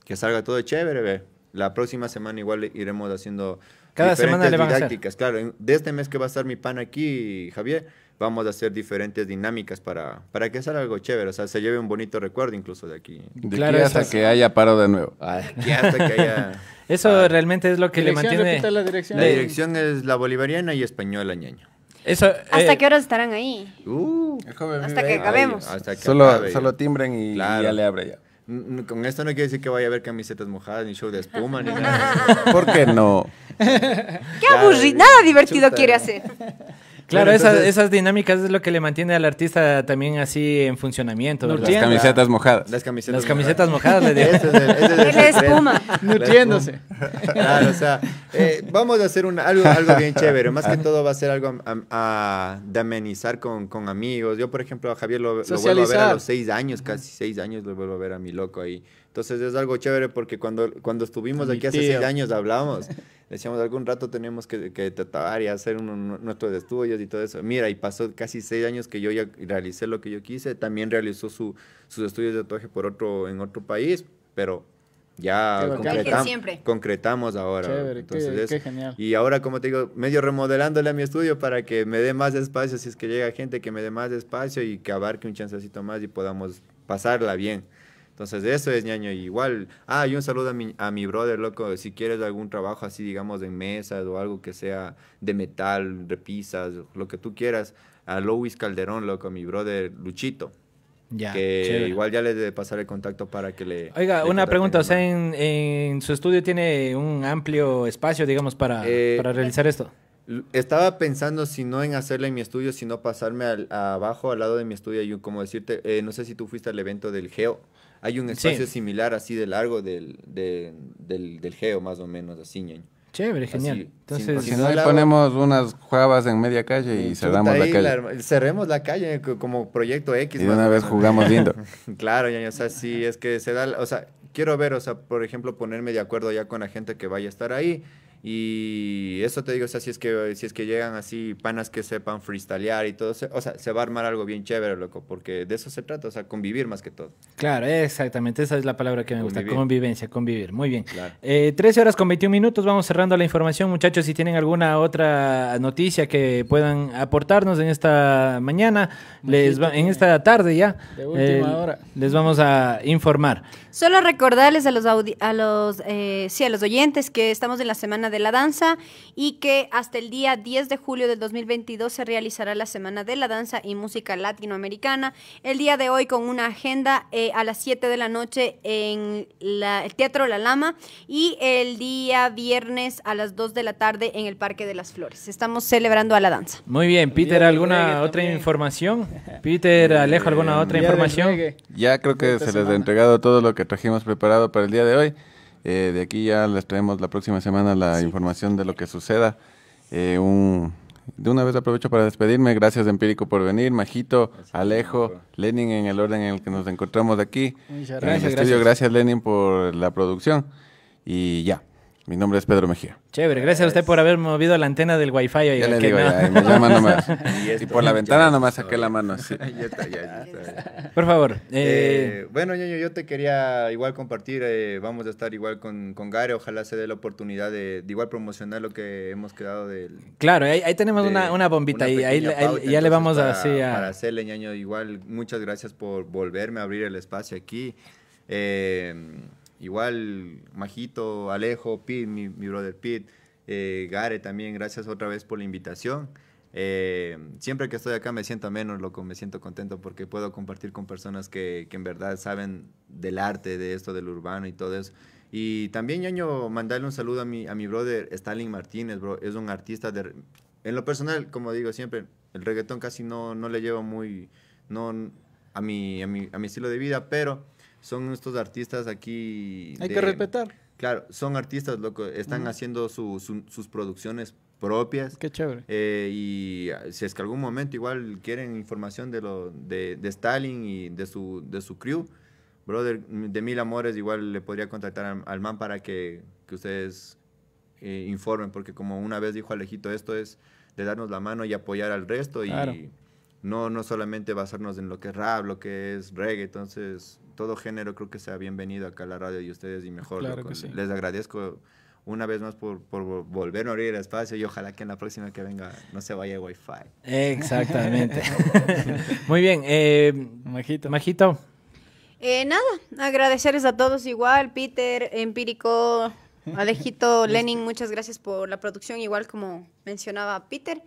S3: que salga todo chévere, ve. La próxima semana igual iremos haciendo
S2: Cada semana le van a hacer.
S3: didácticas. Claro, en- de este mes que va a estar mi pan aquí, Javier, vamos a hacer diferentes dinámicas para, para que salga algo chévere, o sea, se lleve un bonito recuerdo incluso de aquí.
S6: De
S2: Claro,
S6: aquí hasta
S2: esas-
S6: que haya paro de nuevo.
S3: Aquí hasta que haya...
S2: Eso
S3: Ah.
S2: realmente es lo que le mantiene.
S5: la dirección.
S3: La dirección es la bolivariana y española, ñaño.
S2: Eso,
S4: ¿Hasta
S2: eh,
S4: qué horas estarán ahí?
S3: Uh,
S4: Hasta que acabemos.
S3: hasta que
S6: Solo,
S3: acabe.
S6: solo timbren y
S3: Claro.
S6: ya le abre ya.
S3: Con esto no quiere decir que vaya a haber camisetas mojadas, ni show de espuma, ni nada.
S6: ¿Por qué no?
S4: Qué aburrido, nada divertido
S3: chuta.
S4: quiere hacer.
S2: Claro, esas,
S3: entonces-
S2: esas dinámicas es lo que le mantiene al artista también así en funcionamiento. ¿verdad?
S6: Las camisetas mojadas.
S3: Las camisetas
S2: Las camisetas mojadas le digo.
S3: Ese es el- ese es el
S4: Es la
S3: secreto.
S4: espuma.
S5: Nutriéndose.
S3: Claro, o sea, eh, vamos a hacer un, algo, algo bien chévere. Más que todo va a ser algo am- a- de amenizar con, con amigos. Yo, por ejemplo, a Javier lo, lo vuelvo a ver a los seis años, casi seis años lo vuelvo a ver a mi loco ahí. Entonces es algo chévere porque cuando, cuando estuvimos
S5: Mi
S3: aquí hace
S5: tío.
S3: seis años hablamos. Decíamos, algún rato tenemos que, que tratar y hacer uno- nuestros estudios y todo eso. Mira, y pasó casi seis años que yo ya realicé lo que yo quise. También realizó su, sus estudios de tatuaje por otro, en otro país, pero ya concretam- concretamos ahora.
S5: Chévere,
S3: Entonces,
S5: qué,
S3: es-
S5: qué genial.
S3: y ahora, como te digo, medio remodelándole a mi estudio para que me dé más espacio, si es que llega gente que me dé más espacio y que abarque un chancecito más y podamos pasarla bien. Entonces, eso es ñaño. Igual, ah, y un saludo a mi, a mi brother, loco. Si quieres algún trabajo así, digamos, en mesas o algo que sea de metal, repisas, lo que tú quieras, a Louis Calderón, loco, mi brother Luchito.
S2: Ya,
S3: que
S2: chévere.
S3: igual ya le de pasar el contacto para que le.
S2: Oiga,
S3: le
S2: una pregunta, o sea, en, en su estudio tiene un amplio espacio, digamos, para,
S3: Eh,
S2: para realizar esto.
S3: Estaba pensando si no en hacerla en mi estudio, sino pasarme al, abajo, al lado de mi estudio. Un, como decirte, eh, no sé si tú fuiste al evento del Geo. Hay un
S2: Sí.
S3: espacio similar así de largo del, de- del, del Geo, más o menos, así, ñaño.
S2: Chévere, genial.
S3: así,
S2: Entonces,
S3: sin-
S6: Si no,
S3: la hago-
S6: ponemos unas juavas en media calle y cerramos la calle.
S3: arma- cerremos la calle co- como proyecto X.
S6: Y de una vez jugamos lindo.
S3: Claro, ya, o sea, sí, es que se da, o sea, quiero ver, o sea, por ejemplo, ponerme de acuerdo ya con la gente que vaya a estar ahí y eso te digo, o sea, si es que, si es que llegan así panas que sepan freestylear y todo, se- o sea, se va a armar algo bien chévere, loco, porque de eso se trata, o sea, convivir más que todo.
S2: Claro, exactamente, esa es la palabra que me gusta, convivencia, convivir. Muy bien.
S3: Claro.
S2: Eh, 13 horas con 21 minutos, vamos cerrando la información, muchachos. Si tienen alguna otra noticia que puedan aportarnos en esta mañana, les va- en esta tarde ya,
S5: De última
S2: eh,
S5: hora.
S2: les vamos a informar.
S4: Solo recordarles a los, audi- a los, eh, sí, a los oyentes que estamos en la Semana de la Danza y que hasta el día 10 de julio del 2022 se realizará la Semana de la Danza y Música Latinoamericana. El día de hoy con una agenda eh, a las 7 de la noche en la- el Teatro La Lama y el día viernes a las 2 de la tarde en el Parque de las Flores. Estamos celebrando a la danza.
S2: Muy bien, Peter, ¿alguna otra
S5: también.
S2: información? Peter, Alejo, ¿alguna otra información?
S6: Ya creo que se les ha entregado todo lo que trajimos preparado para el día de hoy. Eh, de aquí ya les traemos la próxima semana la información de lo que suceda. Eh, un, de una vez aprovecho para despedirme. Gracias Empírico por venir, Majito, Alejo, Lenin en el orden en el que nos encontramos aquí.
S5: Muchas
S6: En el
S5: gracias.
S2: gracias.
S6: estudio, gracias Lenin por la producción. Y ya, mi nombre es Pedro Mejía.
S2: Chévere, gracias a usted por haber movido la antena del wifi. oiga,
S6: Ya le digo,
S2: no.
S6: ya, y me llama nomás.
S3: Y
S6: por la ventana nomás saqué la mano. así.
S3: ya está, ya, ya está.
S2: Por favor. eh,
S3: Eh, bueno, Ñaño, yo te quería igual compartir, eh, vamos a estar igual con, con Gare, ojalá se dé la oportunidad de, de igual promocionar lo que hemos quedado del...
S2: claro, ahí, ahí tenemos
S3: de
S2: una, una bombita y ahí, ahí- ya le vamos
S3: para,
S2: así a...
S3: Para hacerle, Ñaño, igual, muchas gracias por volverme a abrir el espacio aquí. Eh, igual, Majito, Alejo, Pete, mi, mi brother Pete, eh, Gare también, gracias otra vez por la invitación. Eh, siempre que estoy acá me siento menos, loco, me siento contento porque puedo compartir con personas que, que en verdad saben del arte, de esto, del urbano y todo eso. Y también, ñaño, mandarle un saludo a mi, a mi brother Stalin Martínez, bro. Es un artista de... En lo personal, como digo siempre, el reggaetón casi no, no le lleva muy... No, a, mi, a, mi, a mi estilo de vida, pero son estos artistas aquí...
S5: Hay
S3: de-
S5: que respetar.
S3: Claro, son artistas, loco, están haciendo su- su- sus producciones propias.
S5: Qué chévere.
S3: Eh, y si es que algún momento igual quieren información de lo de, de Stalin y de su, de su crew, brother, de mil amores igual le podría contactar al, al man para que, que ustedes eh, informen, porque como una vez dijo Alejito, esto es de darnos la mano y apoyar al resto
S5: Claro.
S3: y no, no solamente basarnos en lo que es rap, lo que es reggae, entonces todo género creo que sea bienvenido acá a la radio y ustedes y mejor.
S5: Claro
S3: loco.
S5: que sí.
S3: Les agradezco una vez más por, por vol- volver a abrir el espacio y ojalá que en la próxima que venga no se vaya el wifi.
S2: Exactamente. Muy bien. Eh,
S5: Majito.
S2: Majito.
S4: Eh, nada, agradecerles a todos igual, Peter, Empírico, Alejito, Lenin, muchas gracias por la producción, igual como mencionaba Peter.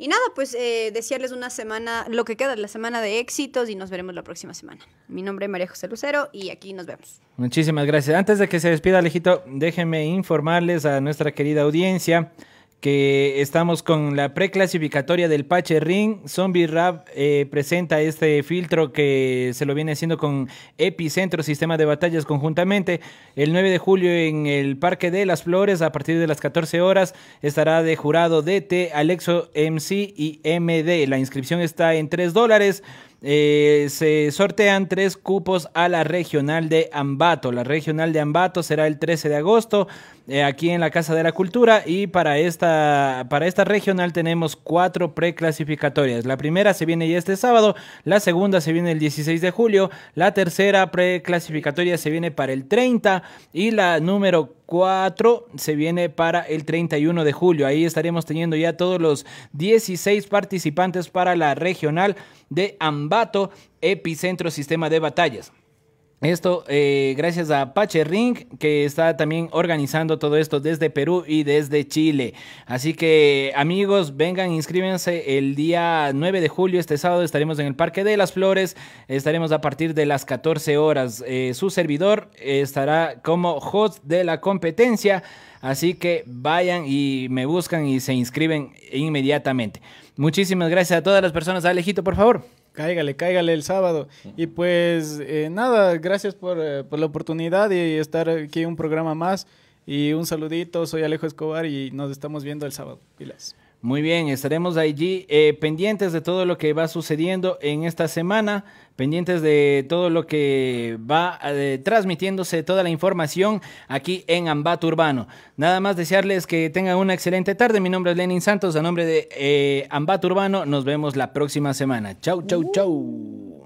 S4: Y nada, pues eh, desearles una semana, lo que queda de la semana de éxitos y nos veremos la próxima semana. Mi nombre es María José Lucero y aquí nos vemos.
S2: Muchísimas gracias. Antes de que se despida, Alejito, déjenme informarles a nuestra querida audiencia que estamos con la preclasificatoria del Pache Ring. Zombie Rap eh, presenta este filtro que se lo viene haciendo con Epicentro Sistema de Batallas conjuntamente. El 9 de julio en el Parque de las Flores, a partir de las 14 horas, estará de jurado DT, Alexo MC y MD. La inscripción está en 3 dólares. Eh, se sortean tres cupos a la regional de Ambato. La regional de Ambato será el 13 de agosto eh, aquí en la Casa de la Cultura y para esta, para esta regional tenemos cuatro preclasificatorias. La primera se viene ya este sábado, la segunda se viene el 16 de julio, la tercera preclasificatoria se viene para el 30 y la número 4 se viene para el 31 de julio. Ahí estaremos teniendo ya todos los 16 participantes para la regional de Ambato, Epicentro Sistema de Batallas. Esto eh, gracias a Pache Ring, que está también organizando todo esto desde Perú y desde Chile. Así que amigos, vengan, inscríbanse el día 9 de julio, este sábado estaremos en el Parque de las Flores, estaremos a partir de las 14 horas. Eh, su servidor estará como host de la competencia, así que vayan y me buscan y se inscriben inmediatamente. Muchísimas gracias a todas las personas. Alejito, por favor.
S5: Cáigale, cáigale el sábado. Y pues eh, nada, gracias por, eh, por la oportunidad y estar aquí un programa más. Y un saludito, soy Alejo Escobar y nos estamos viendo el sábado. Pilas.
S2: Muy bien, estaremos allí eh, pendientes de todo lo que va sucediendo en esta semana, pendientes de todo lo que va eh, transmitiéndose, toda la información aquí en Ambato Urbano. Nada más desearles que tengan una excelente tarde. Mi nombre es Lenin Santos, a nombre de eh, Ambato Urbano, nos vemos la próxima semana. Chau, chau, chau.